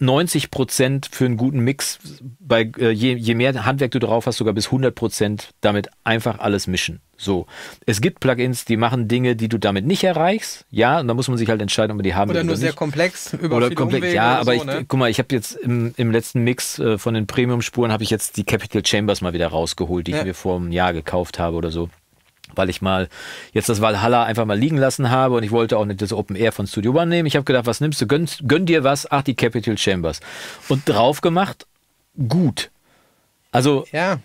S1: 90 Prozent für einen guten Mix, bei, äh, je, je mehr Handwerk du drauf hast, sogar bis 100 Prozent damit einfach alles mischen. So. Es gibt Plugins, die machen Dinge, die du damit nicht erreichst. Ja, und da muss man sich halt entscheiden, ob man die haben
S3: oder
S1: will.
S3: Oder
S1: nur
S3: sehr komplex,
S1: über oder komplex, Ja, aber so, ich, ne? guck mal, ich habe jetzt im, im letzten Mix äh, von den Premium-Spuren habe ich jetzt die Capital Chambers mal wieder rausgeholt, die ja. ich mir vor einem Jahr gekauft habe oder so weil ich mal jetzt das Valhalla einfach mal liegen lassen habe und ich wollte auch nicht das Open Air von Studio One nehmen. Ich habe gedacht, was nimmst du? Gönn, gönn dir was? Ach, die Capital Chambers. Und drauf gemacht, gut. Also,
S3: ja.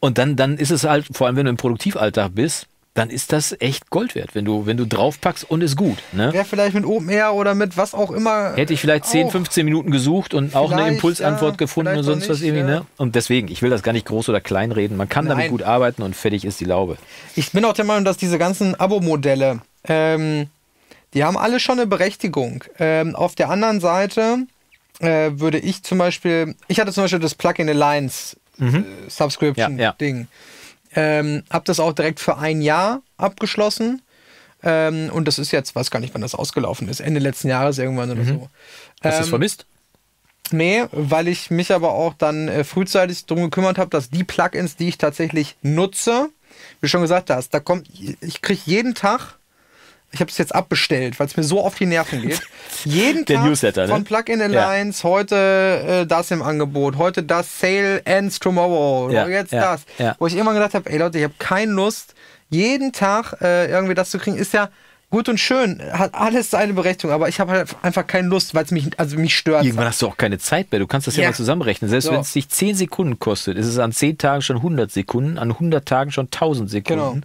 S1: Und dann, dann ist es halt, vor allem wenn du im Produktivalltag bist, dann ist das echt Gold wert, wenn du, wenn du draufpackst und ist gut. Ne?
S3: Wäre vielleicht mit Open Air oder mit was auch immer.
S1: Hätte ich vielleicht 10, 15 Minuten gesucht und auch eine Impulsantwort ja, gefunden und sonst nicht, was irgendwie. Ja. Ne? Und deswegen, ich will das gar nicht groß oder klein reden. Man kann Nein. damit gut arbeiten und fertig ist die Laube.
S3: Ich bin auch der Meinung, dass diese ganzen Abo-Modelle, ähm, die haben alle schon eine Berechtigung. Ähm, auf der anderen Seite äh, würde ich zum Beispiel, ich hatte zum Beispiel das Plugin Alliance mhm. äh, Subscription-Ding. Ja, ähm, habe das auch direkt für ein Jahr abgeschlossen. Ähm, und das ist jetzt, weiß gar nicht, wann das ausgelaufen ist, Ende letzten Jahres irgendwann oder mhm. so.
S1: Hast du es ähm, vermisst?
S3: Nee, weil ich mich aber auch dann äh, frühzeitig darum gekümmert habe, dass die Plugins, die ich tatsächlich nutze, wie schon gesagt hast, da kommt, ich kriege jeden Tag ich habe es jetzt abbestellt, weil es mir so auf die Nerven geht. [laughs] Jeden
S1: Der
S3: Tag
S1: Newsletter,
S3: ne? von Plugin Alliance, ja. heute äh, das im Angebot, heute das Sale ends tomorrow,
S1: ja,
S3: jetzt
S1: ja,
S3: das. Wo ich immer gedacht habe, ey Leute, ich habe keine Lust, jeden Tag äh, irgendwie das zu kriegen, ist ja gut und schön, hat alles seine Berechtigung, aber ich habe halt einfach keine Lust, weil es mich, also mich stört.
S1: Irgendwann hast du auch keine Zeit mehr. Du kannst das ja,
S3: Ja.
S1: mal zusammenrechnen. Selbst
S3: So.
S1: wenn es dich 10 Sekunden kostet, ist es an 10 Tagen schon 100 Sekunden, an 100 Tagen schon 1000
S3: Genau.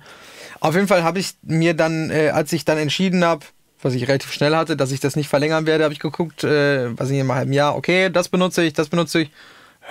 S3: Auf jeden Fall habe ich mir dann, äh, als ich dann entschieden habe, was ich relativ schnell hatte, dass ich das nicht verlängern werde, habe ich geguckt, äh, was ich in einem halben Jahr, okay, das benutze ich, das benutze ich.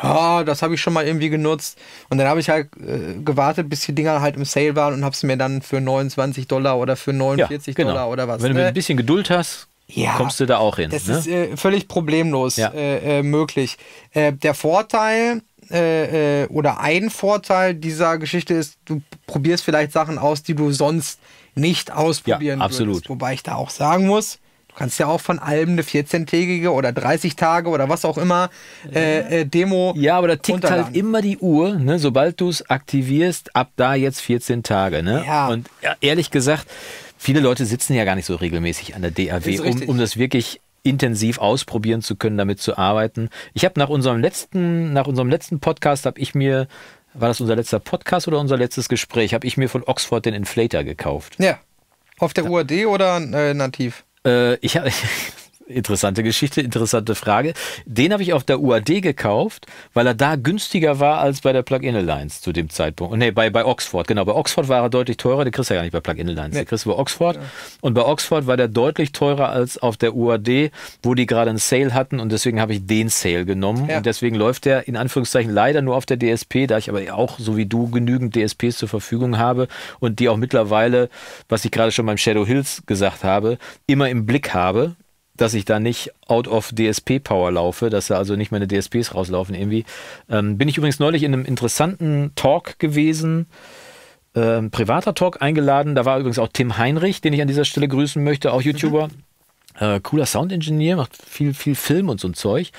S3: Ja, das habe ich schon mal irgendwie genutzt. Und dann habe ich halt äh, gewartet, bis die Dinger halt im Sale waren und habe es mir dann für 29 Dollar oder für 49 Dollar oder was.
S1: Wenn du
S3: ne?
S1: ein bisschen Geduld hast,
S3: Ja,
S1: kommst du da auch hin.
S3: Das
S1: ne?
S3: ist äh, völlig problemlos
S1: Ja.
S3: äh, äh, möglich. Äh, der Vorteil äh, äh, oder ein Vorteil dieser Geschichte ist, du probierst vielleicht Sachen aus, die du sonst nicht ausprobieren
S1: Ja, absolut.
S3: würdest. Wobei ich da auch sagen muss, du kannst ja auch von allem eine 14-tägige oder 30 Tage oder was auch immer äh, äh, Demo
S1: Ja, aber da tickt halt immer die Uhr, ne? sobald du es aktivierst, ab da jetzt 14 Tage. Ne?
S3: Ja.
S1: Und ehrlich gesagt, viele Leute sitzen ja gar nicht so regelmäßig an der DAW, um, um das wirklich intensiv ausprobieren zu können, damit zu arbeiten. Ich habe nach unserem letzten, nach unserem letzten Podcast habe ich mir, war das unser letzter Podcast oder unser letztes Gespräch, habe ich mir von Oxford den Inflator gekauft.
S3: Ja. Auf der UAD oder äh, nativ?
S1: Äh, ich habe [laughs] interessante Geschichte, interessante Frage. Den habe ich auf der UAD gekauft, weil er da günstiger war als bei der Plug-in Alliance zu dem Zeitpunkt. Nee, bei, bei Oxford, genau. Bei Oxford war er deutlich teurer, den kriegst du ja gar nicht bei Plug-in Alliance.
S3: Nee.
S1: Den kriegst du bei Oxford. Und bei Oxford war der deutlich teurer als auf der UAD, wo die gerade einen Sale hatten und deswegen habe ich den Sale genommen.
S3: Ja.
S1: Und deswegen läuft der in Anführungszeichen leider nur auf der DSP, da ich aber auch, so wie du, genügend DSPs zur Verfügung habe und die auch mittlerweile, was ich gerade schon beim Shadow Hills gesagt habe, immer im Blick habe, dass ich da nicht out of DSP Power laufe, dass da also nicht meine DSPs rauslaufen irgendwie. Ähm, bin ich übrigens neulich in einem interessanten Talk gewesen, ähm, privater Talk eingeladen. Da war übrigens auch Tim Heinrich, den ich an dieser Stelle grüßen möchte, auch YouTuber. Äh, cooler Soundingenieur, macht viel, viel Film und so ein Zeug.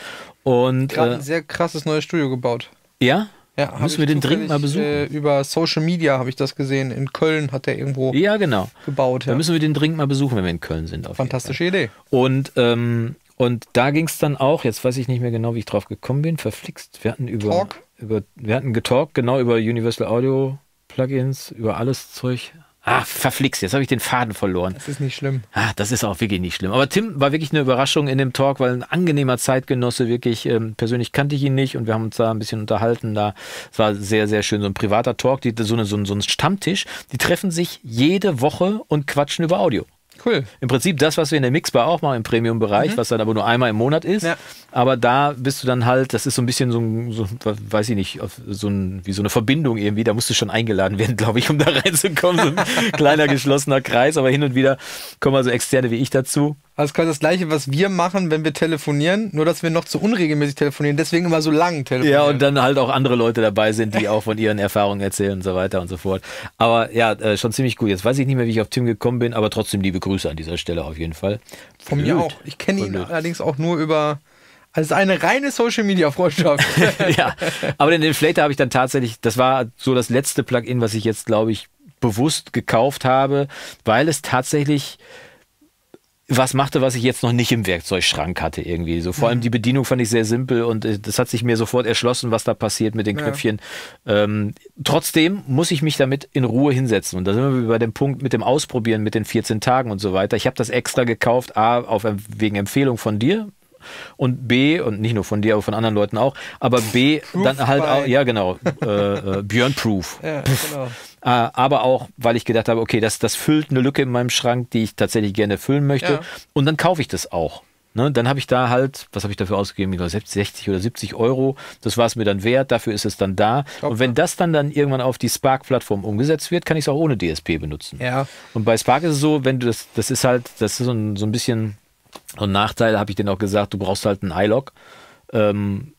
S1: Und
S3: Gerade
S1: äh,
S3: ein sehr krasses neues Studio gebaut.
S1: ja,
S3: Ja,
S1: müssen wir den dringend mal besuchen.
S3: Äh, über Social Media habe ich das gesehen. In Köln hat er irgendwo
S1: ja, genau.
S3: gebaut.
S1: Da
S3: Ja.
S1: müssen wir den dringend mal besuchen, wenn wir in Köln sind.
S3: Fantastische Idee.
S1: Und, ähm, und da ging es dann auch, jetzt weiß ich nicht mehr genau, wie ich drauf gekommen bin, verflixt. Wir hatten über,
S3: Talk?
S1: über wir hatten getalkt, genau über Universal Audio Plugins, über alles Zeug. Ah, verflixt, jetzt habe ich den Faden verloren.
S3: Das ist nicht schlimm.
S1: Ah, das ist auch wirklich nicht schlimm. Aber Tim war wirklich eine Überraschung in dem Talk, weil ein angenehmer Zeitgenosse, wirklich, ähm, persönlich kannte ich ihn nicht und wir haben uns da ein bisschen unterhalten. Da es war sehr, sehr schön. So ein privater Talk, die, so, eine, so, ein, so ein Stammtisch, die treffen sich jede Woche und quatschen über Audio.
S3: Cool.
S1: Im Prinzip das, was wir in der Mixbar auch machen im Premium-Bereich, was dann aber nur einmal im Monat ist.
S3: Ja.
S1: Aber da bist du dann halt, das ist so ein bisschen so, ein, so weiß ich nicht, so ein, wie so eine Verbindung irgendwie. Da musst du schon eingeladen werden, [laughs] glaube ich, um da reinzukommen. So ein [laughs] kleiner geschlossener Kreis, aber hin und wieder kommen also Externe wie ich dazu.
S3: Also quasi das gleiche, was wir machen, wenn wir telefonieren, nur dass wir noch zu unregelmäßig telefonieren, deswegen immer so lang telefonieren.
S1: Ja, und dann halt auch andere Leute dabei sind, die auch von ihren Erfahrungen erzählen und so weiter und so fort. Aber ja, äh, schon ziemlich gut. Jetzt weiß ich nicht mehr, wie ich auf Tim gekommen bin, aber trotzdem liebe Grüße an dieser Stelle auf jeden Fall.
S3: Von mir
S1: Blöd.
S3: auch. Ich kenne ihn
S1: Blöd.
S3: allerdings auch nur über also eine reine Social Media Freundschaft. [laughs]
S1: ja, aber den Inflator habe ich dann tatsächlich, das war so das letzte Plugin, was ich jetzt, glaube ich, bewusst gekauft habe, weil es tatsächlich was machte, was ich jetzt noch nicht im Werkzeugschrank hatte irgendwie. So vor allem die Bedienung fand ich sehr simpel und äh, das hat sich mir sofort erschlossen, was da passiert mit den
S3: Ja.
S1: Knöpfchen. Ähm, trotzdem muss ich mich damit in Ruhe hinsetzen und da sind wir bei dem Punkt mit dem Ausprobieren mit den 14 Tagen und so weiter. Ich habe das extra gekauft, a auf wegen Empfehlung von dir, und B, und nicht nur von dir, aber von anderen Leuten auch, aber B,
S3: Proof
S1: dann halt auch, ja genau, äh, äh, Björn Proof. [laughs]
S3: ja, genau.
S1: Äh, aber auch, weil ich gedacht habe, okay, das, das füllt eine Lücke in meinem Schrank, die ich tatsächlich gerne füllen möchte.
S3: Ja.
S1: Und dann kaufe ich das auch. Ne, dann habe ich da halt, was habe ich dafür ausgegeben? Ich glaube 60 oder 70 Euro. Das war es mir dann wert, dafür ist es dann da.
S3: Top,
S1: und wenn das dann, dann irgendwann auf die Spark-Plattform umgesetzt wird, kann ich es auch ohne DSP benutzen.
S3: Ja.
S1: Und bei Spark ist es so, wenn du das, das ist halt, das ist so ein, so ein bisschen so ein Nachteil, habe ich denen auch gesagt, du brauchst halt einen iLog, ähm,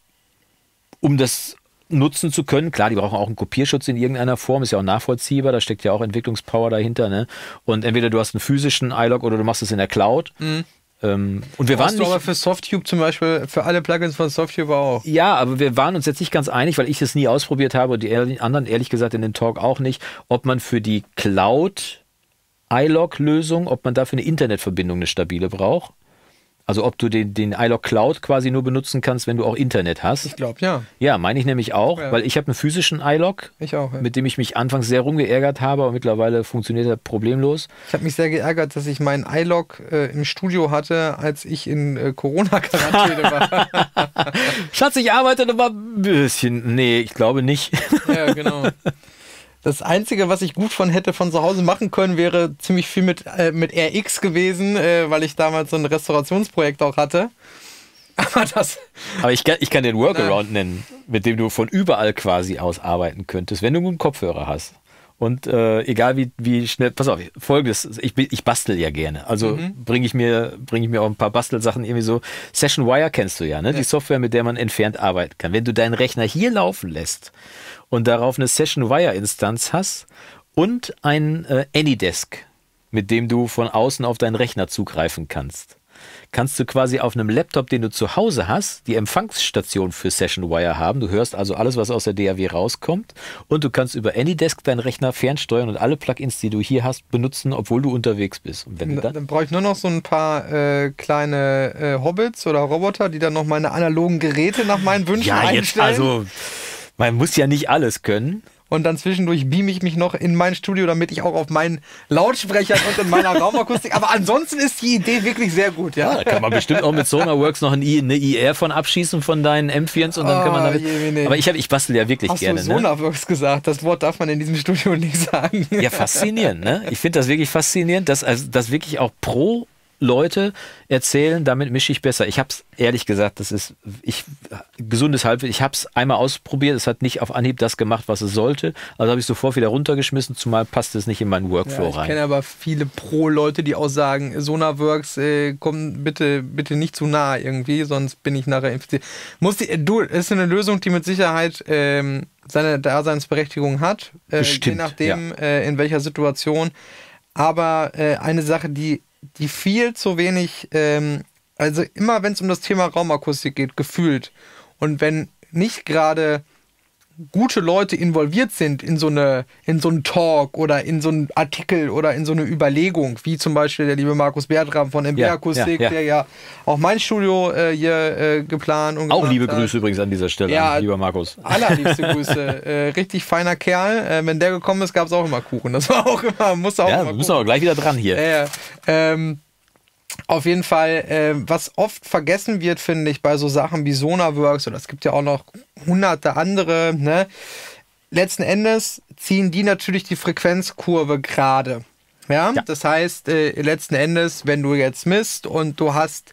S1: um das nutzen zu können. Klar, die brauchen auch einen Kopierschutz in irgendeiner Form, ist ja auch nachvollziehbar, da steckt ja auch Entwicklungspower dahinter. Ne? Und entweder du hast einen physischen iLog oder du machst es in der Cloud. Ähm, und wir waren
S3: Brauchst du
S1: nicht,
S3: aber für Softtube zum Beispiel, für alle Plugins von Softtube auch.
S1: ja, aber wir waren uns jetzt nicht ganz einig, weil ich es nie ausprobiert habe und die anderen ehrlich gesagt in dem Talk auch nicht, ob man für die Cloud iLog-Lösung, ob man dafür eine Internetverbindung eine stabile braucht. Also ob du den, den iLog Cloud quasi nur benutzen kannst, wenn du auch Internet hast.
S3: Ich glaube, ja.
S1: Ja, meine ich nämlich auch,
S3: Ja.
S1: weil ich habe einen physischen iLog,
S3: Ich auch. Ja.
S1: mit dem ich mich anfangs sehr rumgeärgert habe, aber mittlerweile funktioniert er problemlos.
S3: Ich habe mich sehr geärgert, dass ich meinen iLog äh, im Studio hatte, als ich in äh, Corona-Quarantäne war. [laughs]
S1: Schatz, ich arbeite noch mal ein bisschen. Nee, ich glaube nicht.
S3: ja, genau. [laughs] Das Einzige, was ich gut von hätte von zu Hause machen können, wäre ziemlich viel mit, äh, mit RX gewesen, äh, weil ich damals so ein Restaurationsprojekt auch hatte. [laughs] Aber das,
S1: Aber ich kann, ich kann den Workaround nennen, mit dem du von überall quasi aus arbeiten könntest, wenn du einen Kopfhörer hast. Und äh, egal wie, wie schnell, pass auf, folgendes, ich, ich bastel ja gerne. Also
S3: Mhm.
S1: bringe ich, mir bring ich mir auch ein paar Bastelsachen irgendwie so. Session Wire kennst du ja, ne? Die Software, mit der man entfernt arbeiten kann. Wenn du deinen Rechner hier laufen lässt und darauf eine Session Wire Instanz hast und ein äh, AnyDesk, mit dem du von außen auf deinen Rechner zugreifen kannst, kannst du quasi auf einem Laptop, den du zu Hause hast, die Empfangsstation für Session Wire haben. Du hörst also alles, was aus der DAW rauskommt und du kannst über AnyDesk deinen Rechner fernsteuern und alle Plugins, die du hier hast, benutzen, obwohl du unterwegs bist. Und wenn
S3: dann,
S1: dann
S3: brauche ich nur noch so ein paar äh, kleine äh, Hobbits oder Roboter, die dann noch meine analogen Geräte nach meinen Wünschen
S1: ja, jetzt
S3: einstellen.
S1: also, man muss ja nicht alles können.
S3: Und dann zwischendurch beam ich mich noch in mein Studio, damit ich auch auf meinen Lautsprechern und in meiner Raumakustik. Aber ansonsten ist die Idee wirklich sehr gut, ja.
S1: Ja, da kann man bestimmt auch mit Sonarworks noch eine IR von abschießen von deinen M4s und dann kann man
S3: Oh,
S1: damit.
S3: Jemine.
S1: Aber ich, hab, ich bastel ja wirklich
S3: Hast
S1: gerne.
S3: du
S1: ne?
S3: Sonarworks gesagt? Das Wort darf man in diesem Studio nicht sagen.
S1: Ja, faszinierend, ne? Ich finde das wirklich faszinierend, dass, also, dass wirklich auch pro Leute erzählen, damit mische ich besser. Ich habe es ehrlich gesagt, das ist ich gesundes Halbwissen. Ich habe es einmal ausprobiert, es hat nicht auf Anhieb das gemacht, was es sollte. Also habe ich sofort wieder runtergeschmissen, zumal passt es nicht in meinen Workflow
S3: Ja, ich
S1: rein.
S3: kenne aber viele Pro-Leute, die auch sagen, Sonarworks, äh, komm bitte, bitte nicht zu nah irgendwie, sonst bin ich nachher infiziert. Muss die, du, ist eine Lösung, die mit Sicherheit ähm, seine Daseinsberechtigung hat, äh, je
S1: Bestimmt,
S3: nachdem, äh, in welcher Situation. Aber äh, eine Sache, die, die viel zu wenig, ähm, also immer wenn es um das Thema Raumakustik geht, gefühlt. Und wenn nicht gerade gute Leute involviert sind in so eine in so einen Talk oder in so einen Artikel oder in so eine Überlegung, wie zum Beispiel der liebe Markus Bertram von MB
S1: Ja,
S3: Akustik,
S1: ja, ja.
S3: der ja auch mein Studio äh, hier äh, geplant und
S1: Auch liebe
S3: hat.
S1: Grüße übrigens an dieser Stelle,
S3: Ja.
S1: an lieber Markus.
S3: Allerliebste [laughs] Grüße. äh, richtig feiner Kerl. Äh, wenn der gekommen ist, gab es auch immer Kuchen. Das war auch immer, musste auch
S1: Ja,
S3: immer
S1: wir müssen aber gleich wieder dran hier.
S3: ja, ja. Ähm, auf jeden Fall, äh, was oft vergessen wird, finde ich, bei so Sachen wie Sonarworks, oder es gibt ja auch noch hunderte andere, ne? Letzten Endes ziehen die natürlich die Frequenzkurve gerade. Ja?
S1: Ja.
S3: das heißt, äh, letzten Endes, wenn du jetzt misst und du hast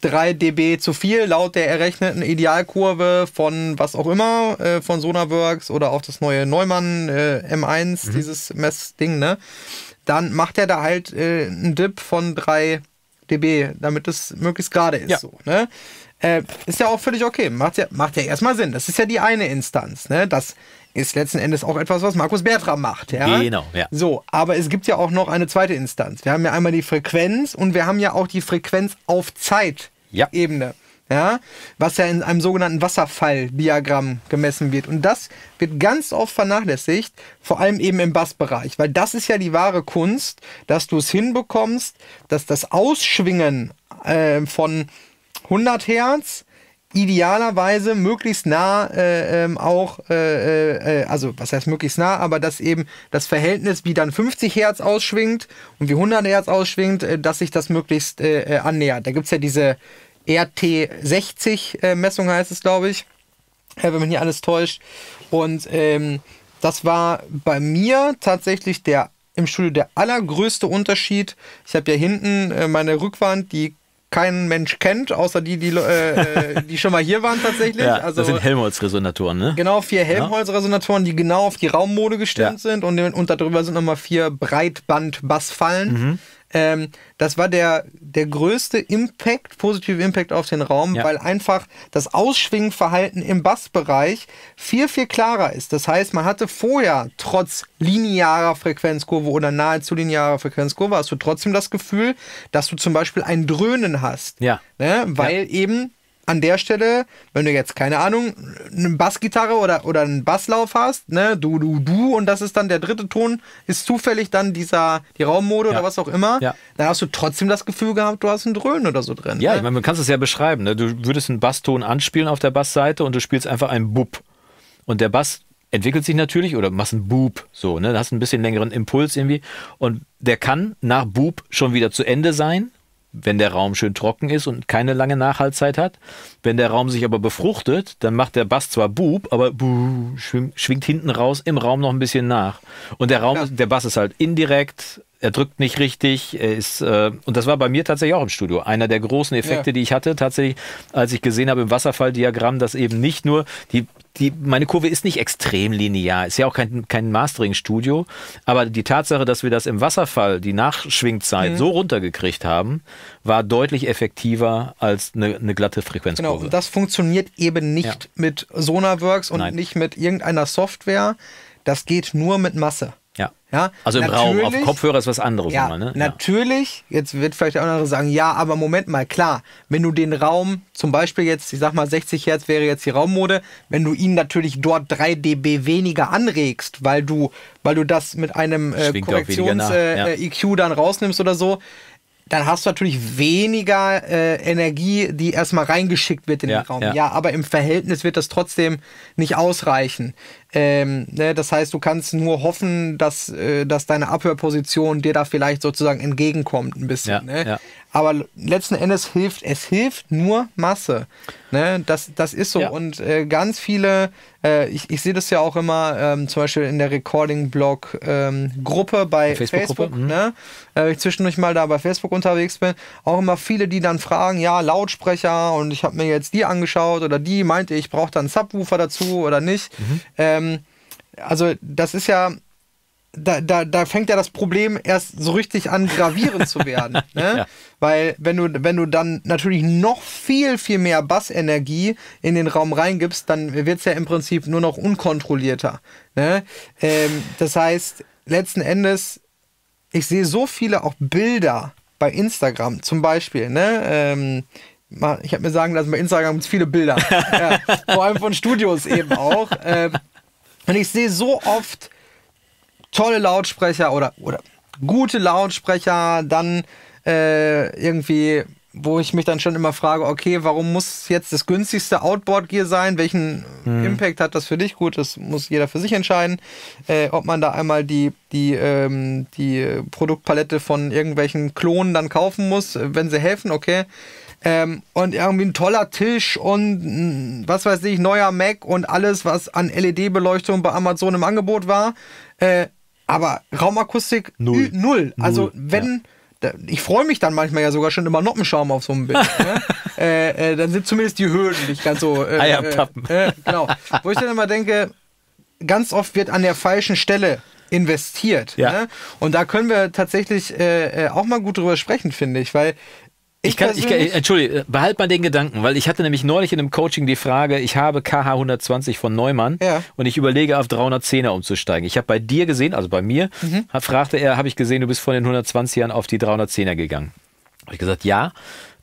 S3: 3 dB zu viel laut der errechneten Idealkurve von was auch immer, äh, von Sonarworks oder auch das neue Neumann äh, M1, dieses Messding, ne? Dann macht er da halt äh, einen Dip von 3 dB, damit es möglichst gerade ist.
S1: Ja.
S3: So, ne? äh, ist ja auch völlig okay. Macht ja, macht ja erstmal Sinn. Das ist ja die eine Instanz. Ne? Das ist letzten Endes auch etwas, was Markus Bertram macht. Ja?
S1: Genau, ja.
S3: So, aber es gibt ja auch noch eine zweite Instanz. Wir haben ja einmal die Frequenz und wir haben ja auch die Frequenz auf Zeit-Ebene. Ja, was ja in einem sogenannten Wasserfalldiagramm gemessen wird. Und das wird ganz oft vernachlässigt, vor allem eben im Bassbereich, weil das ist ja die wahre Kunst, dass du es hinbekommst, dass das Ausschwingen äh, von 100 Hertz idealerweise möglichst nah äh, ähm, auch, äh, äh, also was heißt möglichst nah, aber dass eben das Verhältnis, wie dann 50 Hertz ausschwingt und wie 100 Hertz ausschwingt, äh, dass sich das möglichst äh, äh, annähert. Da gibt's ja diese RT60-Messung, heißt es, glaube ich, äh, wenn man hier alles täuscht. Und ähm, das war bei mir tatsächlich der im Studio der allergrößte Unterschied. Ich habe ja hinten äh, meine Rückwand, die kein Mensch kennt, außer die, die, äh, äh, die schon mal hier waren tatsächlich. [laughs]
S1: Ja,
S3: also
S1: das sind Helmholtz-Resonatoren, ne?
S3: Genau, vier Helmholtz-Resonatoren, die genau auf die Raummode gestimmt
S1: Ja.
S3: sind und, und darüber sind nochmal vier Breitband-Bassfallen.
S1: Mhm.
S3: Ähm, das war der, der größte Impact, positive Impact auf den Raum,
S1: Ja.
S3: weil einfach das Ausschwingverhalten im Bassbereich viel, viel klarer ist. Das heißt, man hatte vorher trotz linearer Frequenzkurve oder nahezu linearer Frequenzkurve, hast du trotzdem das Gefühl, dass du zum Beispiel ein Dröhnen hast.
S1: Ja.
S3: Ne? Weil eben an der Stelle, wenn du jetzt, keine Ahnung, eine Bassgitarre oder, oder einen Basslauf hast, ne, du, du, du, und das ist dann der dritte Ton, ist zufällig dann dieser, die Raummode
S1: Ja.
S3: oder was auch immer,
S1: Ja.
S3: dann hast du trotzdem das Gefühl gehabt, du hast einen Dröhnen oder so drin.
S1: Ja,
S3: ne?
S1: ich meine, man kann es ja beschreiben. Ne? Du würdest einen Basston anspielen auf der Bassseite und du spielst einfach einen Bub. Und der Bass entwickelt sich natürlich oder machst einen Bub, so, ne? Da hast du ein bisschen längeren Impuls irgendwie. Und der kann nach Bub schon wieder zu Ende sein, wenn der Raum schön trocken ist und keine lange Nachhaltzeit hat. Wenn der Raum sich aber befruchtet, dann macht der Bass zwar Bub, aber buh, schwingt, hinten raus im Raum noch ein bisschen nach. Und der Raum,
S3: Ja.
S1: der Bass ist halt indirekt, er drückt nicht richtig, er ist, äh, und das war bei mir tatsächlich auch im Studio. Einer der großen Effekte,
S3: Ja.
S1: die ich hatte, tatsächlich, als ich gesehen habe im Wasserfalldiagramm, dass eben nicht nur die, die, meine Kurve ist nicht extrem linear, ist ja auch kein, kein Mastering-Studio, aber die Tatsache, dass wir das im Wasserfall, die Nachschwingzeit,
S3: Mhm.
S1: so runtergekriegt haben, war deutlich effektiver als eine, eine glatte
S3: Genau,
S1: Frequenzkurve.
S3: und das funktioniert eben nicht
S1: Ja.
S3: mit Sonarworks und
S1: Nein.
S3: nicht mit irgendeiner Software. Das geht nur mit Masse.
S1: Ja. Also im Raum, auf Kopfhörer ist was anderes
S3: Ja,
S1: immer, ne?
S3: natürlich. Jetzt wird vielleicht der andere sagen, ja, aber Moment mal, klar, wenn du den Raum, zum Beispiel jetzt, ich sag mal 60 Hertz wäre jetzt die Raummode, wenn du ihn natürlich dort 3 dB weniger anregst, weil du, weil du das mit einem äh, Korrektions-EQ äh, EQ dann rausnimmst oder so, dann hast du natürlich weniger äh, Energie, die erstmal reingeschickt wird in
S1: Ja,
S3: den Raum.
S1: ja.
S3: Ja. aber im Verhältnis wird das trotzdem nicht ausreichen. Ähm, ne, das heißt, du kannst nur hoffen, dass, äh, dass deine Abhörposition dir da vielleicht sozusagen entgegenkommt ein bisschen.
S1: Ja,
S3: ne?
S1: ja.
S3: Aber letzten Endes hilft, es hilft nur Masse. Ne? Das, das ist so.
S1: Ja.
S3: Und äh, ganz viele, äh, ich, ich sehe das ja auch immer, ähm, zum Beispiel in der Recording-Blog-Gruppe bei
S1: Facebook-Gruppe,
S3: Facebook,
S1: mhm.
S3: ne? äh, wenn ich zwischendurch mal da bei Facebook unterwegs bin, auch immer viele, die dann fragen, ja, Lautsprecher und ich habe mir jetzt die angeschaut oder die meinte, ich brauche dann einen Subwoofer dazu oder nicht.
S1: Mhm.
S3: Ähm, also das ist ja, da, da, da fängt ja das Problem erst so richtig an, gravierend zu werden. [laughs] Ne?
S1: Ja.
S3: Weil wenn du, wenn du dann natürlich noch viel, viel mehr Bassenergie in den Raum reingibst, dann wird es ja im Prinzip nur noch unkontrollierter. Ne? Ähm, das heißt, letzten Endes, ich sehe so viele auch Bilder bei Instagram zum Beispiel. Ne? Ähm, ich habe mir sagen lassen, bei Instagram gibt es viele Bilder. [laughs] ja, vor allem von Studios eben auch. Ähm, und ich sehe so oft tolle Lautsprecher oder, oder gute Lautsprecher, dann äh, irgendwie, wo ich mich dann schon immer frage, okay, warum muss jetzt das günstigste Outboard-Gear sein? Welchen Impact hat das für dich? Gut, das muss jeder für sich entscheiden. Äh, ob man da einmal die, die, ähm, die Produktpalette von irgendwelchen Klonen dann kaufen muss, wenn sie helfen, okay. Ähm, und irgendwie ein toller Tisch und mh, was weiß ich, neuer Mac und alles, was an LED-Beleuchtung bei Amazon im Angebot war. Äh, aber Raumakustik
S1: Null.
S3: null. Also wenn, da, ich freue mich dann manchmal ja sogar schon über Noppenschaum auf so einem Bild. ne? [laughs] äh, äh, dann sind zumindest die Höhen nicht ganz so. Äh,
S1: Eierpappen.
S3: Äh, äh, genau. Wo ich dann immer denke, ganz oft wird an der falschen Stelle investiert.
S1: Ja.
S3: Ne? Und da können wir tatsächlich äh, äh, auch mal gut drüber sprechen, finde ich, weil
S1: Ich kann, ich kann, Entschuldige, behalt mal den Gedanken, weil ich hatte nämlich neulich in einem Coaching die Frage, ich habe KH 120 von Neumann
S3: Ja.
S1: und ich überlege auf 310er umzusteigen. Ich habe bei dir gesehen, also bei mir,
S3: Mhm.
S1: fragte er, habe ich gesehen, du bist von den 120ern auf die 310er gegangen. Habe ich gesagt, ja.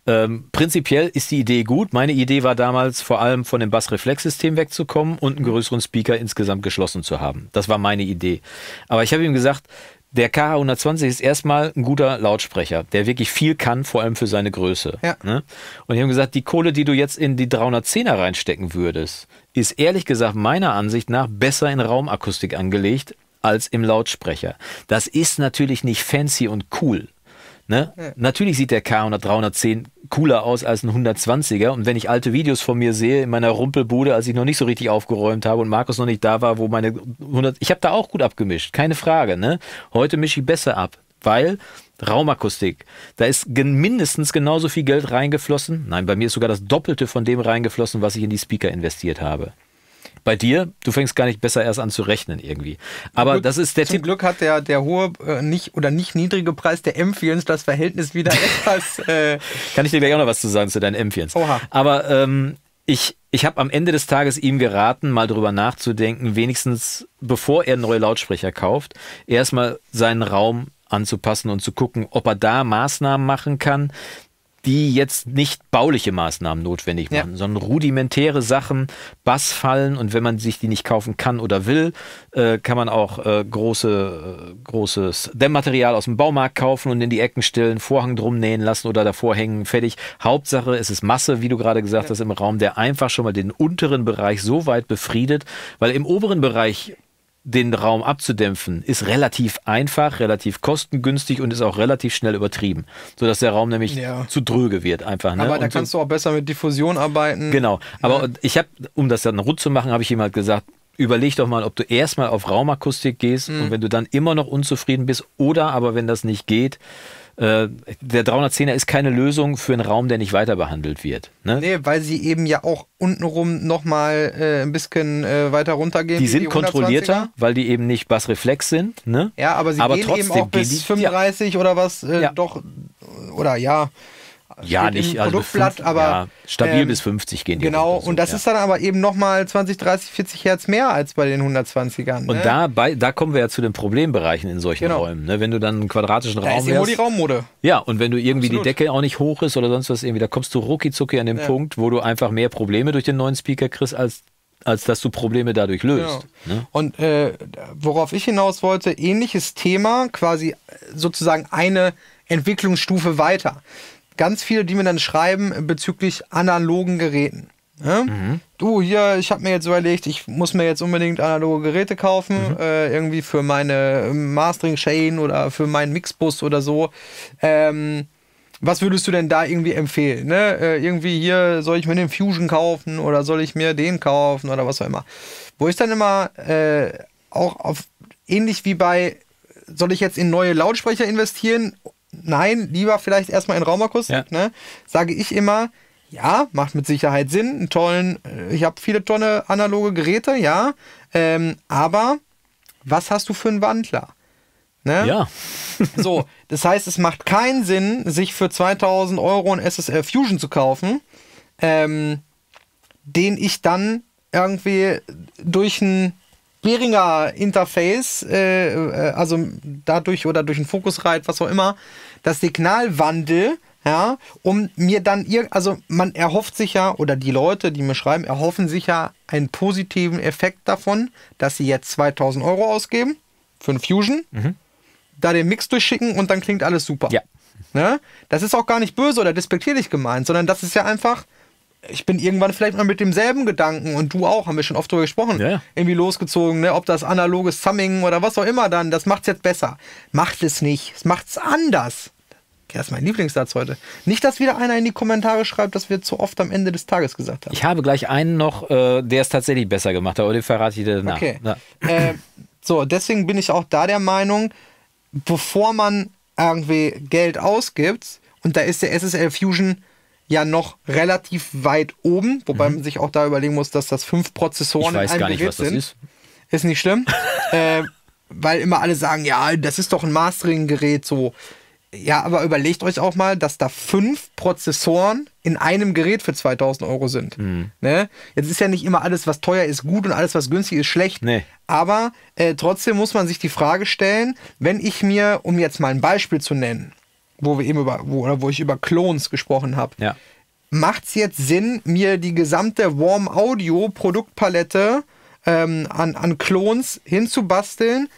S1: Ähm, prinzipiell ist die Idee gut. Meine Idee war damals vor allem von dem Bassreflexsystem wegzukommen und einen größeren Speaker insgesamt geschlossen zu haben. Das war meine Idee. Aber ich habe ihm gesagt, der KH120 ist erstmal ein guter Lautsprecher, der wirklich viel kann, vor allem für seine Größe.
S3: Ja.
S1: Ne? Und ich habe gesagt, die Kohle, die du jetzt in die 310er reinstecken würdest, ist ehrlich gesagt meiner Ansicht nach besser in Raumakustik angelegt als im Lautsprecher. Das ist natürlich nicht fancy und cool. Ne? Natürlich sieht der K100 310 cooler aus als ein 120er. Und wenn ich alte Videos von mir sehe in meiner Rumpelbude, als ich noch nicht so richtig aufgeräumt habe und Markus noch nicht da war, wo meine 100, ich habe da auch gut abgemischt, keine Frage. Ne? Heute mische ich besser ab, weil Raumakustik, da ist mindestens genauso viel Geld reingeflossen. Nein, bei mir ist sogar das Doppelte von dem reingeflossen, was ich in die Speaker investiert habe. Bei dir, du fängst gar nicht besser erst an zu rechnen irgendwie. Aber
S3: Glück-
S1: das ist der
S3: Zum
S1: Tipp.
S3: Glück hat der, der hohe äh, nicht oder nicht niedrige Preis der M4 das Verhältnis wieder [laughs] etwas. Äh,
S1: Kann ich dir gleich auch noch was zu sagen zu deinen M4s.
S3: Oha.
S1: Aber ähm, ich, ich habe am Ende des Tages ihm geraten, mal drüber nachzudenken, wenigstens bevor er neue Lautsprecher kauft, erstmal seinen Raum anzupassen und zu gucken, ob er da Maßnahmen machen kann, die jetzt nicht bauliche Maßnahmen notwendig
S3: Ja.
S1: machen, sondern rudimentäre Sachen, Bassfallen und wenn man sich die nicht kaufen kann oder will, äh, kann man auch äh, große, äh, großes Dämmmaterial aus dem Baumarkt kaufen und in die Ecken stellen, Vorhang drum nähen lassen oder davor hängen, fertig. Hauptsache, es ist Masse, wie du gerade gesagt hast, im Raum, der einfach schon mal den unteren Bereich so weit befriedet, weil im oberen Bereich den Raum abzudämpfen, ist relativ einfach, relativ kostengünstig und ist auch relativ schnell übertrieben, sodass der Raum nämlich
S3: Ja.
S1: zu dröge wird einfach. Ne?
S3: Aber da
S1: Und so-
S3: kannst du auch besser mit Diffusion arbeiten.
S1: Genau. Aber ich habe, um das dann rund zu machen, habe ich ihm halt gesagt, überleg doch mal, ob du erstmal auf Raumakustik gehst
S3: Mhm.
S1: und wenn du dann immer noch unzufrieden bist oder aber wenn das nicht geht, äh, der 310er ist keine Lösung für einen Raum, der nicht weiter behandelt wird. Ne?
S3: Nee, weil sie eben ja auch untenrum nochmal äh, ein bisschen äh, weiter runtergehen.
S1: die sind
S3: 120er.
S1: kontrollierter, weil die eben nicht Bassreflex sind. Ne?
S3: Ja, aber sie
S1: aber
S3: gehen
S1: trotzdem
S3: eben auch bis
S1: die-
S3: 35 oder was, äh,
S1: Ja.
S3: doch, oder ja.
S1: Ja, nicht also
S3: Produktblatt,
S1: fünf-
S3: aber
S1: ja, stabil
S3: ähm,
S1: bis 50 gehen die.
S3: Genau,
S1: so,
S3: und das
S1: ja.
S3: ist dann aber eben nochmal 20, 30, 40 Hertz mehr als bei den 120ern.
S1: Und
S3: ne?
S1: da, bei, da kommen wir ja zu den Problembereichen in solchen
S3: Genau.
S1: Räumen. Ne? Wenn du dann einen quadratischen
S3: da
S1: Raum
S3: ist irgendwo die
S1: hast.
S3: Raummode.
S1: Ja, und wenn du irgendwie
S3: Absolut.
S1: die Decke auch nicht hoch ist oder sonst was irgendwie, da kommst du rucki an den
S3: Ja.
S1: Punkt, wo du einfach mehr Probleme durch den neuen Speaker kriegst, als, als dass du Probleme dadurch löst.
S3: Genau.
S1: Ne?
S3: Und äh, worauf ich hinaus wollte, ähnliches Thema, quasi sozusagen eine Entwicklungsstufe weiter. Ganz viele, die mir dann schreiben bezüglich analogen Geräten. Ne?
S1: Mhm.
S3: Du, hier, ich habe mir jetzt überlegt, ich muss mir jetzt unbedingt analoge Geräte kaufen,
S1: Mhm.
S3: äh, irgendwie für meine Mastering-Chain oder für meinen Mixbus oder so. Ähm, was würdest du denn da irgendwie empfehlen? Ne? Äh, irgendwie hier, soll ich mir den Fusion kaufen oder soll ich mir den kaufen oder was auch immer? Wo ich dann immer äh, auch auf ähnlich wie bei, soll ich jetzt in neue Lautsprecher investieren? Nein, lieber vielleicht erstmal in Raumakustik.
S1: Ja.
S3: Ne? Sage ich immer, ja, macht mit Sicherheit Sinn. Einen tollen, äh, ich habe viele tolle analoge Geräte, ja. Ähm, aber was hast du für einen Wandler? Ne?
S1: Ja, [laughs]
S3: So, das heißt, es macht keinen Sinn, sich für 2000 Euro ein SSL Fusion zu kaufen, ähm, den ich dann irgendwie durch ein Behringer Interface, äh, äh, also dadurch oder durch ein Focusrite, was auch immer, das Signal wandel, ja, um mir dann ir also man erhofft sich ja, oder die Leute, die mir schreiben, erhoffen sich ja einen positiven Effekt davon, dass sie jetzt 2000 Euro ausgeben für einen Fusion, da den Mix durchschicken und dann klingt alles super.
S1: Ja.
S3: Ne? Das ist auch gar nicht böse oder despektierlich gemeint, sondern das ist ja einfach, ich bin irgendwann vielleicht mal mit demselben Gedanken und du auch, haben wir schon oft drüber gesprochen,
S1: Ja, ja.
S3: irgendwie losgezogen, ne? ob das analoges Summing oder was auch immer dann, das macht's jetzt besser. Macht es nicht, es macht's anders. Okay, das ist mein Lieblingssatz heute. Nicht, dass wieder einer in die Kommentare schreibt, dass wir zu oft am Ende des Tages gesagt haben.
S1: ich habe gleich einen noch, äh, der es tatsächlich besser gemacht hat, aber den verrate ich dir danach.
S3: Okay.
S1: Ja.
S3: Äh, so, deswegen bin ich auch da der Meinung, bevor man irgendwie Geld ausgibt, und da ist der SSL Fusion ja noch relativ weit oben, wobei man sich auch da überlegen muss, dass das fünf
S1: Ich
S3: Prozessoren
S1: weiß
S3: in einem
S1: gar nicht,
S3: Gerät
S1: was das
S3: sind.
S1: ist.
S3: Ist nicht schlimm. [laughs] äh, weil immer alle sagen, ja, das ist doch ein Mastering-Gerät so. Ja, aber überlegt euch auch mal, dass da fünf Prozessoren in einem Gerät für 2000 Euro sind.
S1: Mhm.
S3: Ne? Jetzt ist ja nicht immer alles, was teuer ist, gut und alles, was günstig ist, schlecht.
S1: Nee.
S3: Aber äh, trotzdem muss man sich die Frage stellen, wenn ich mir, um jetzt mal ein Beispiel zu nennen, wo wir eben über, wo, oder wo ich über Clones gesprochen habe,
S1: Ja.
S3: macht es jetzt Sinn, mir die gesamte Warm Audio Produktpalette ähm, an, an Clones hinzubasteln?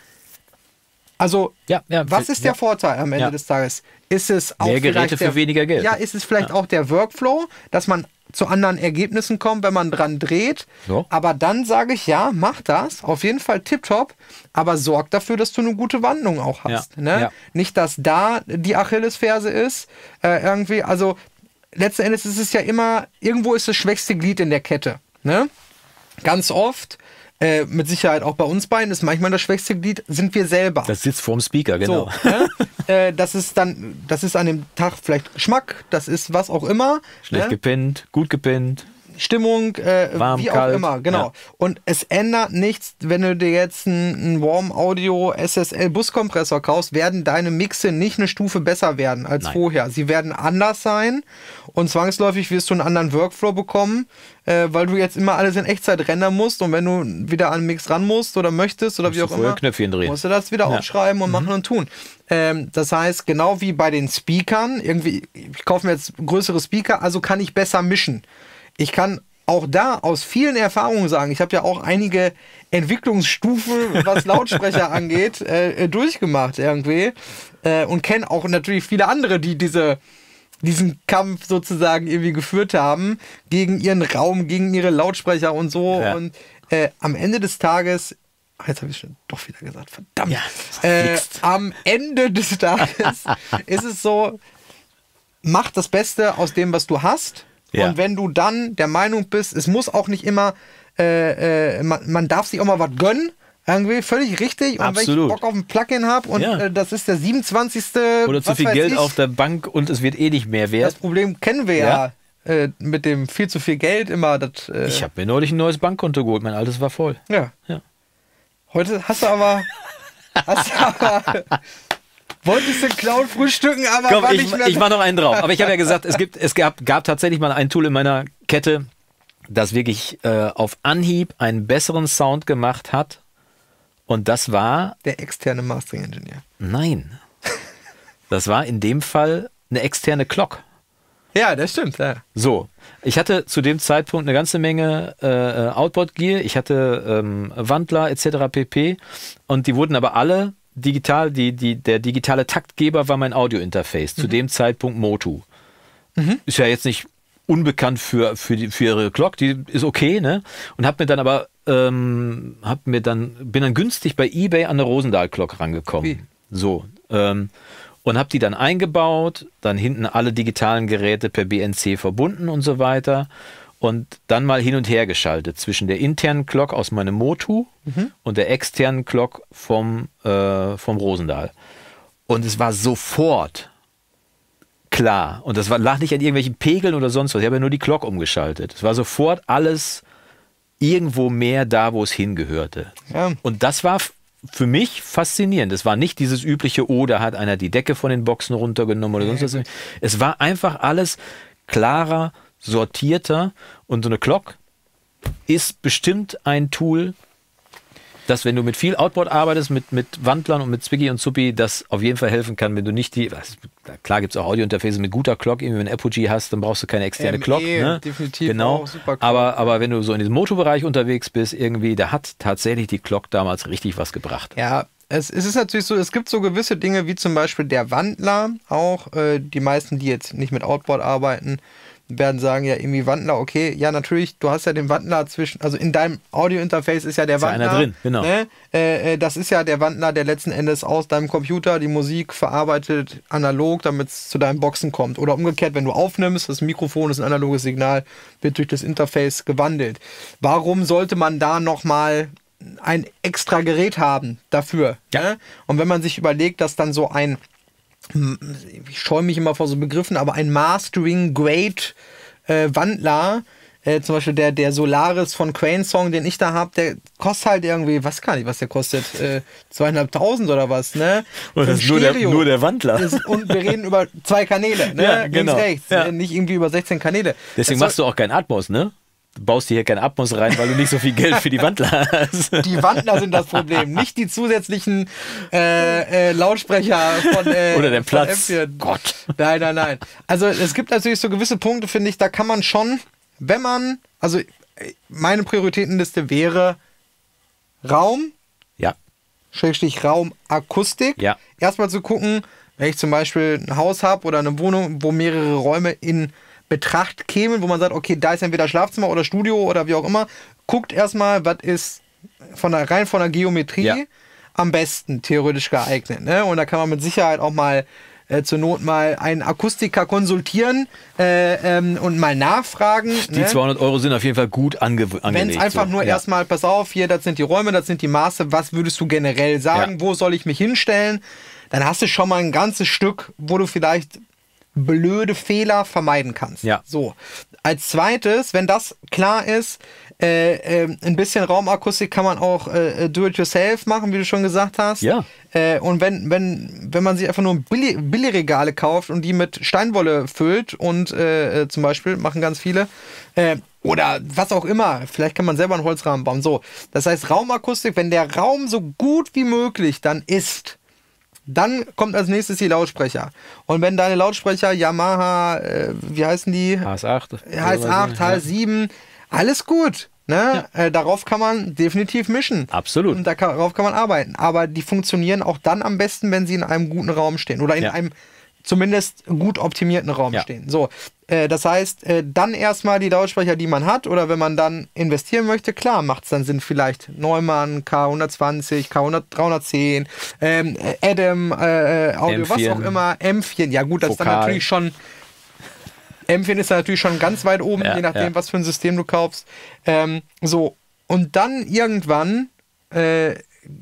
S3: Also,
S1: Ja, ja,
S3: was ist der. Vorteil am Ende des Tages? Ist es auch
S1: Mehr Geräte für
S3: der,
S1: weniger Geld.
S3: Ja, ist es vielleicht auch der Workflow, dass man zu anderen Ergebnissen kommt, wenn man dran dreht.
S1: Ja.
S3: Aber dann sage ich, ja, mach das. Auf jeden Fall tipptopp. Aber sorg dafür, dass du eine gute Wandlung auch hast.
S1: Ja,
S3: Ne?
S1: ja.
S3: Nicht, dass da die Achillesferse ist. Äh, irgendwie, also letzten Endes ist es ja immer, irgendwo ist das schwächste Glied in der Kette. Ne? Ganz oft, äh, mit Sicherheit auch bei uns beiden, ist manchmal das schwächste Glied, sind wir selber.
S1: Das sitzt vorm Speaker, genau.
S3: So, ne? [laughs] äh, das ist dann, das ist an dem Tag vielleicht Geschmack, das ist was auch immer.
S1: Schlecht
S3: ne?
S1: gepennt, gut gepennt.
S3: Stimmung, äh,
S1: Warm,
S3: wie auch
S1: kalt,
S3: immer, genau.
S1: ja.
S3: Und es ändert nichts, wenn du dir jetzt einen, Warm Audio SSL Buskompressor kaufst, werden deine Mixe nicht eine Stufe besser werden als
S1: Nein.
S3: vorher. Sie werden anders sein und zwangsläufig wirst du einen anderen Workflow bekommen, äh, weil du jetzt immer alles in Echtzeit rendern musst und wenn du wieder an den Mix ran musst oder möchtest oder
S1: Musst
S3: wie auch immer,
S1: Knöpfchen drehen.
S3: musst du das wieder aufschreiben und machen und tun. Ähm, das heißt, genau wie bei den Speakern, irgendwie, ich kaufe mir jetzt größere Speaker, also kann ich besser mischen. Ich kann auch da aus vielen Erfahrungen sagen, ich habe ja auch einige Entwicklungsstufen, was Lautsprecher [laughs] angeht, äh, äh, durchgemacht irgendwie äh, und kenne auch natürlich viele andere, die diese diesen Kampf sozusagen irgendwie geführt haben gegen ihren Raum, gegen ihre Lautsprecher und so.
S1: Ja.
S3: Und äh, am Ende des Tages, ach, jetzt habe ich schon doch wieder gesagt, verdammt.
S1: Ja,
S3: äh, am Ende des Tages [laughs] ist es so, mach das Beste aus dem, was du hast.
S1: Ja.
S3: Und wenn du dann der Meinung bist, es muss auch nicht immer, äh, äh, man, man darf sich auch mal was gönnen. Irgendwie völlig richtig. Und wenn
S1: Absolut.
S3: ich Bock auf ein Plugin habe und
S1: Ja.
S3: äh, das ist der 27.
S1: Oder zu viel Geld
S3: ich,
S1: auf der Bank und es wird eh nicht mehr
S3: das
S1: wert.
S3: Problem kennen wir ja, äh, mit dem viel zu viel Geld immer. Das, äh,
S1: Ich habe mir neulich ein neues Bankkonto geholt, mein altes war voll.
S3: ja.
S1: Ja.
S3: Heute hast du aber. [laughs] hast du aber wolltest du Clown frühstücken, aber
S1: Komm,
S3: war
S1: ich,
S3: nicht mehr.
S1: ich mach noch einen drauf. Aber ich habe ja [laughs] gesagt, es, gibt, es gab, gab tatsächlich mal ein Tool in meiner Kette, das wirklich äh, auf Anhieb einen besseren Sound gemacht hat. Und das war,
S3: der externe Mastering Engineer.
S1: nein, das war in dem Fall eine externe Clock.
S3: Ja, das stimmt. Ja.
S1: So, ich hatte zu dem Zeitpunkt eine ganze Menge äh, Outboard-Gear, ich hatte ähm, Wandler etc. pp. Und die wurden aber alle digital, die, die, der digitale Taktgeber war mein Audio-Interface, zu dem Zeitpunkt Motu. Ist ja jetzt nicht unbekannt für, für, die, für ihre Glock, die ist okay, ne? Und hab mir dann aber, ähm, hab mir dann, bin dann günstig bei Ebay an eine Rosendahl-Glock rangekommen.
S3: Wie?
S1: So. Ähm, und habe die dann eingebaut, dann hinten alle digitalen Geräte per BNC verbunden und so weiter. Und dann mal hin und her geschaltet zwischen der internen Glock aus meinem Motu und der externen Glock vom, äh, vom Rosendahl. Und es war sofort klar. Und das war, lag nicht an irgendwelchen Pegeln oder sonst was. Ich habe ja nur die Glock umgeschaltet. Es war sofort alles irgendwo mehr da, wo es hingehörte.
S3: Ja.
S1: Und das war für mich faszinierend. Es war nicht dieses übliche, oh, da hat einer die Decke von den Boxen runtergenommen oder sonst was. Es war einfach alles klarer, sortierter und so eine Glock ist bestimmt ein Tool, das, wenn du mit viel Outboard arbeitest, mit, mit Wandlern und mit Zwicky und Zuppi, das auf jeden Fall helfen kann, wenn du nicht die, was- klar gibt es auch Audio-Interfaces mit guter Clock, irgendwie wenn du Apogee hast, dann brauchst du keine externe
S3: ME,
S1: Clock. Ne?
S3: definitiv
S1: genau.
S3: Clock.
S1: aber, aber wenn du so in diesem Motorbereich unterwegs bist, irgendwie, da hat tatsächlich die Clock damals richtig was gebracht.
S3: Ja, es, es ist natürlich so, es gibt so gewisse Dinge wie zum Beispiel der Wandler auch. Äh, die meisten, die jetzt nicht mit Outboard arbeiten, werden sagen, ja, irgendwie Wandler, okay, ja, natürlich, du hast ja den Wandler zwischen, also in deinem Audio-Interface ist ja der
S1: Ist ja
S3: Wandler.
S1: einer drin, genau.
S3: Ne? Äh, äh, das ist ja der Wandler, der letzten Endes aus deinem Computer die Musik verarbeitet, analog, damit es zu deinen Boxen kommt. Oder umgekehrt, wenn du aufnimmst, das Mikrofon ist ein analoges Signal, wird durch das Interface gewandelt. Warum sollte man da nochmal ein extra Gerät haben dafür?
S1: Ja.
S3: Ne? Und wenn man sich überlegt, dass dann so ein ich scheue mich immer vor so Begriffen, aber ein Mastering Grade äh, Wandler, äh, zum Beispiel der, der Solaris von Crane Song, den ich da habe, der kostet halt irgendwie, was kann ich, was der kostet, äh, zweieinhalbtausend oder was, ne?
S1: Und
S3: Für
S1: das ist nur der- nur der Wandler.
S3: Das, und wir reden über zwei Kanäle, ne? [laughs]
S1: Ja, genau.
S3: Links, rechts,
S1: Ja.
S3: äh, nicht irgendwie über 16 Kanäle.
S1: Deswegen machst du auch kein Atmos, ne? Du baust dir hier kein Atmos rein, weil du nicht so viel Geld für die Wandler hast.
S3: die Wandler sind das Problem, nicht die zusätzlichen äh, äh, Lautsprecher von äh,
S1: Oder der Platz.
S3: M4.
S1: Gott.
S3: Nein, nein, nein. Also es gibt natürlich so gewisse Punkte, finde ich, da kann man schon, wenn man, also meine Prioritätenliste wäre Raum,
S1: Ja,
S3: Schrägstrich Raum, Akustik.
S1: Ja.
S3: Erstmal zu gucken, wenn ich zum Beispiel ein Haus habe oder eine Wohnung, wo mehrere Räume in Betracht kämen, wo man sagt, okay, da ist entweder Schlafzimmer oder Studio oder wie auch immer, guckt erstmal, was ist von der, rein von der Geometrie
S1: Ja.
S3: am besten theoretisch geeignet. Ne? Und da kann man mit Sicherheit auch mal äh, zur Not mal einen Akustiker konsultieren äh, ähm, und mal nachfragen.
S1: die
S3: ne?
S1: 200 Euro sind auf jeden Fall gut ange
S3: Wenn
S1: angelegt.
S3: es einfach
S1: so.
S3: nur
S1: ja.
S3: erstmal, pass auf, hier, das sind die Räume, das sind die Maße, was würdest du generell sagen,
S1: Ja.
S3: wo soll ich mich hinstellen? Dann hast du schon mal ein ganzes Stück, wo du vielleicht blöde Fehler vermeiden kannst.
S1: Ja.
S3: So. Als zweites, wenn das klar ist, äh, äh, ein bisschen Raumakustik kann man auch äh, do-it-yourself machen, wie du schon gesagt hast.
S1: Ja.
S3: Äh, und wenn, wenn, wenn man sich einfach nur Billi Billigregale kauft und die mit Steinwolle füllt und äh, äh, zum Beispiel machen ganz viele, äh, oder was auch immer, vielleicht kann man selber einen Holzrahmen bauen. So, das heißt Raumakustik, wenn der Raum so gut wie möglich dann ist, dann kommt als nächstes die Lautsprecher. Und wenn deine Lautsprecher Yamaha, äh, wie heißen die?
S1: HS8.
S3: HS8, HS7, alles gut. Ne? Äh, darauf kann man definitiv mischen.
S1: Absolut.
S3: Und darauf kann man arbeiten. Aber die funktionieren auch dann am besten, wenn sie in einem guten Raum stehen. Oder in
S1: Ja.
S3: einem zumindest gut optimierten Raum
S1: Ja.
S3: stehen. So, äh, das heißt, äh, dann erstmal die Lautsprecher, die man hat, oder wenn man dann investieren möchte, klar, macht es dann Sinn, vielleicht Neumann, K120, K100, 310, ähm, äh, Adam, äh, äh, Audio, was
S1: M4.
S3: auch immer, M4. Ja, gut, das ist dann
S1: Vokal.
S3: natürlich schon. M4 ist natürlich schon ganz weit oben,
S1: Ja,
S3: je nachdem,
S1: ja.
S3: was für ein System du kaufst. Ähm, so, und dann irgendwann, äh,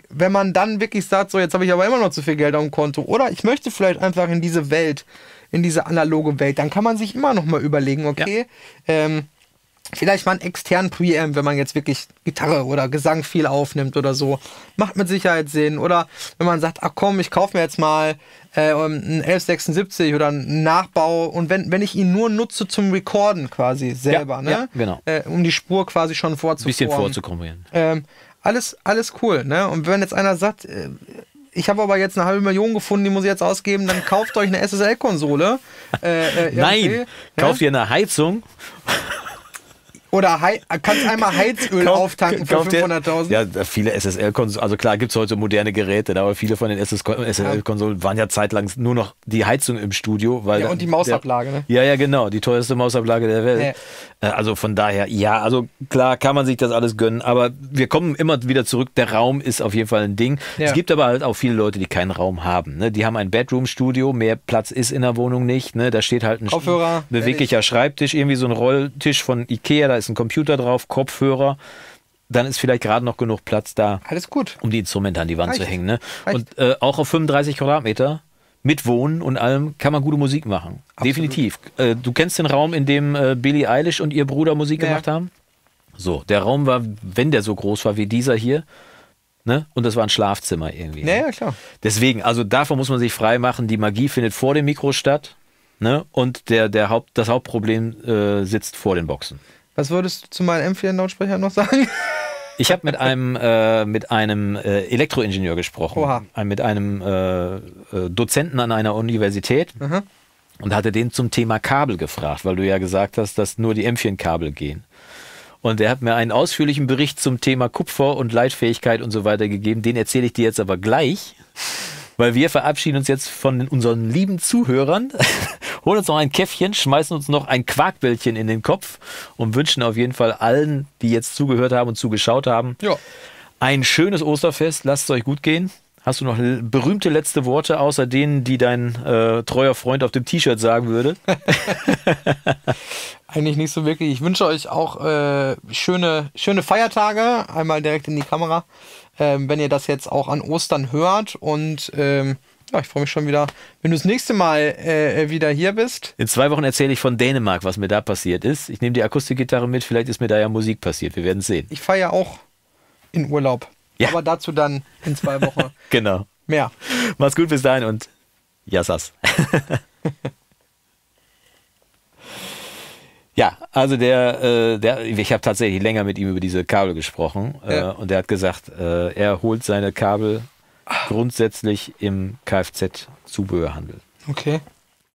S3: wenn man dann wirklich sagt, so jetzt habe ich aber immer noch zu viel Geld auf dem Konto, oder ich möchte vielleicht einfach in diese Welt, in diese analoge Welt, dann kann man sich immer noch mal überlegen, okay, ähm, vielleicht mal einen externen Preamp, wenn man jetzt wirklich Gitarre oder Gesang viel aufnimmt oder so, macht mit Sicherheit Sinn. Oder wenn man sagt, ach komm, ich kaufe mir jetzt mal äh, einen 1176 oder einen Nachbau und wenn, wenn ich ihn nur nutze zum Recorden quasi selber,
S1: Ja,
S3: ne?
S1: ja, genau.
S3: Äh, um die Spur quasi schon
S1: Ein
S3: vorzuformen.
S1: bisschen vorzukombinieren.
S3: Ähm, alles, alles cool, ne? Und wenn jetzt einer sagt, äh, ich habe aber jetzt eine halbe Million gefunden, die muss ich jetzt ausgeben, dann kauft euch eine SSL-Konsole. Äh, äh,
S1: Nein,
S3: irgendwie,
S1: kauft
S3: ne?
S1: dir eine Heizung.
S3: Oder hei kannst einmal Heizöl
S1: Kauf-
S3: auftanken für
S1: kauft dir-
S3: 500.000.
S1: Ja, viele SSL-Konsolen, also klar gibt es heute moderne Geräte, aber viele von den SSL-Konsolen waren ja zeitlang nur noch die Heizung im Studio. Weil
S3: Ja, und die Mausablage,
S1: der,
S3: ne?
S1: Ja, ja, genau, die teuerste Mausablage der Welt. Äh, Also von daher, ja, also klar kann man sich das alles gönnen, aber wir kommen immer wieder zurück, der Raum ist auf jeden Fall ein Ding.
S3: Ja.
S1: Es gibt aber halt auch viele Leute, die keinen Raum haben. Ne? Die haben ein Bedroom-Studio, mehr Platz ist in der Wohnung nicht. Ne? Da steht halt ein
S3: Kopfhörer,
S1: beweglicher Schreibtisch, irgendwie so ein Rolltisch von Ikea, da ist ein Computer drauf, Kopfhörer. Dann ist vielleicht gerade noch genug Platz da,
S3: Alles gut.
S1: um die Instrumente an die Wand
S3: Reicht.
S1: zu hängen. Ne?
S3: Reicht.
S1: Und äh, auch auf 35 Quadratmeter mit Wohnen und allem kann man gute Musik machen. Definitiv. Äh, du kennst den Raum, in dem äh, Billie Eilish und ihr Bruder Musik
S3: Ja.
S1: gemacht haben? So, der Raum war, wenn der so groß war wie dieser hier, ne? Und das war ein Schlafzimmer irgendwie.
S3: Ja,
S1: ne?
S3: ja, klar.
S1: Deswegen, also davon muss man sich frei machen. Die Magie findet vor dem Mikro statt. Ne? Und der, der Haupt, das Hauptproblem äh, sitzt vor den Boxen.
S3: Was würdest du zu meinen M4-Lautsprechern noch sagen? [laughs]
S1: Ich habe mit einem, äh, mit einem äh, Elektroingenieur gesprochen,
S3: Oha.
S1: Mit einem äh, äh, Dozenten an einer Universität
S3: Mhm.
S1: und hatte den zum Thema Kabel gefragt, weil du ja gesagt hast, dass nur die M4-Kabel gehen. Und er hat mir einen ausführlichen Bericht zum Thema Kupfer und Leitfähigkeit und so weiter gegeben. Den erzähle ich dir jetzt aber gleich, weil wir verabschieden uns jetzt von unseren lieben Zuhörern, holen uns noch ein Käffchen, schmeißen uns noch ein Quarkbällchen in den Kopf und wünschen auf jeden Fall allen, die jetzt zugehört haben und zugeschaut haben,
S3: Ja.
S1: ein schönes Osterfest. Lasst es euch gut gehen. Hast du noch berühmte letzte Worte, außer denen, die dein äh, treuer Freund auf dem T-Shirt sagen würde? [laughs]
S3: Eigentlich nicht so wirklich. Ich wünsche euch auch äh, schöne, schöne Feiertage. Einmal direkt in die Kamera. Ähm, wenn ihr das jetzt auch an Ostern hört. Und ähm, ja, ich freue mich schon wieder, wenn du das nächste Mal äh, wieder hier bist.
S1: In zwei Wochen erzähle ich von Dänemark, was mir da passiert ist. Ich nehme die Akustikgitarre mit, vielleicht ist mir da ja Musik passiert. Wir werden es sehen.
S3: Ich fahre ja auch in Urlaub.
S1: Ja.
S3: Aber dazu dann in zwei Wochen [laughs]
S1: Genau.
S3: mehr.
S1: Mach's gut bis dahin und Yassas. [laughs] ja, also der, äh, der ich habe tatsächlich länger mit ihm über diese Kabel gesprochen äh,
S3: Ja.
S1: und der hat gesagt, äh, er holt seine Kabel grundsätzlich im Kfz-Zubehörhandel.
S3: Okay.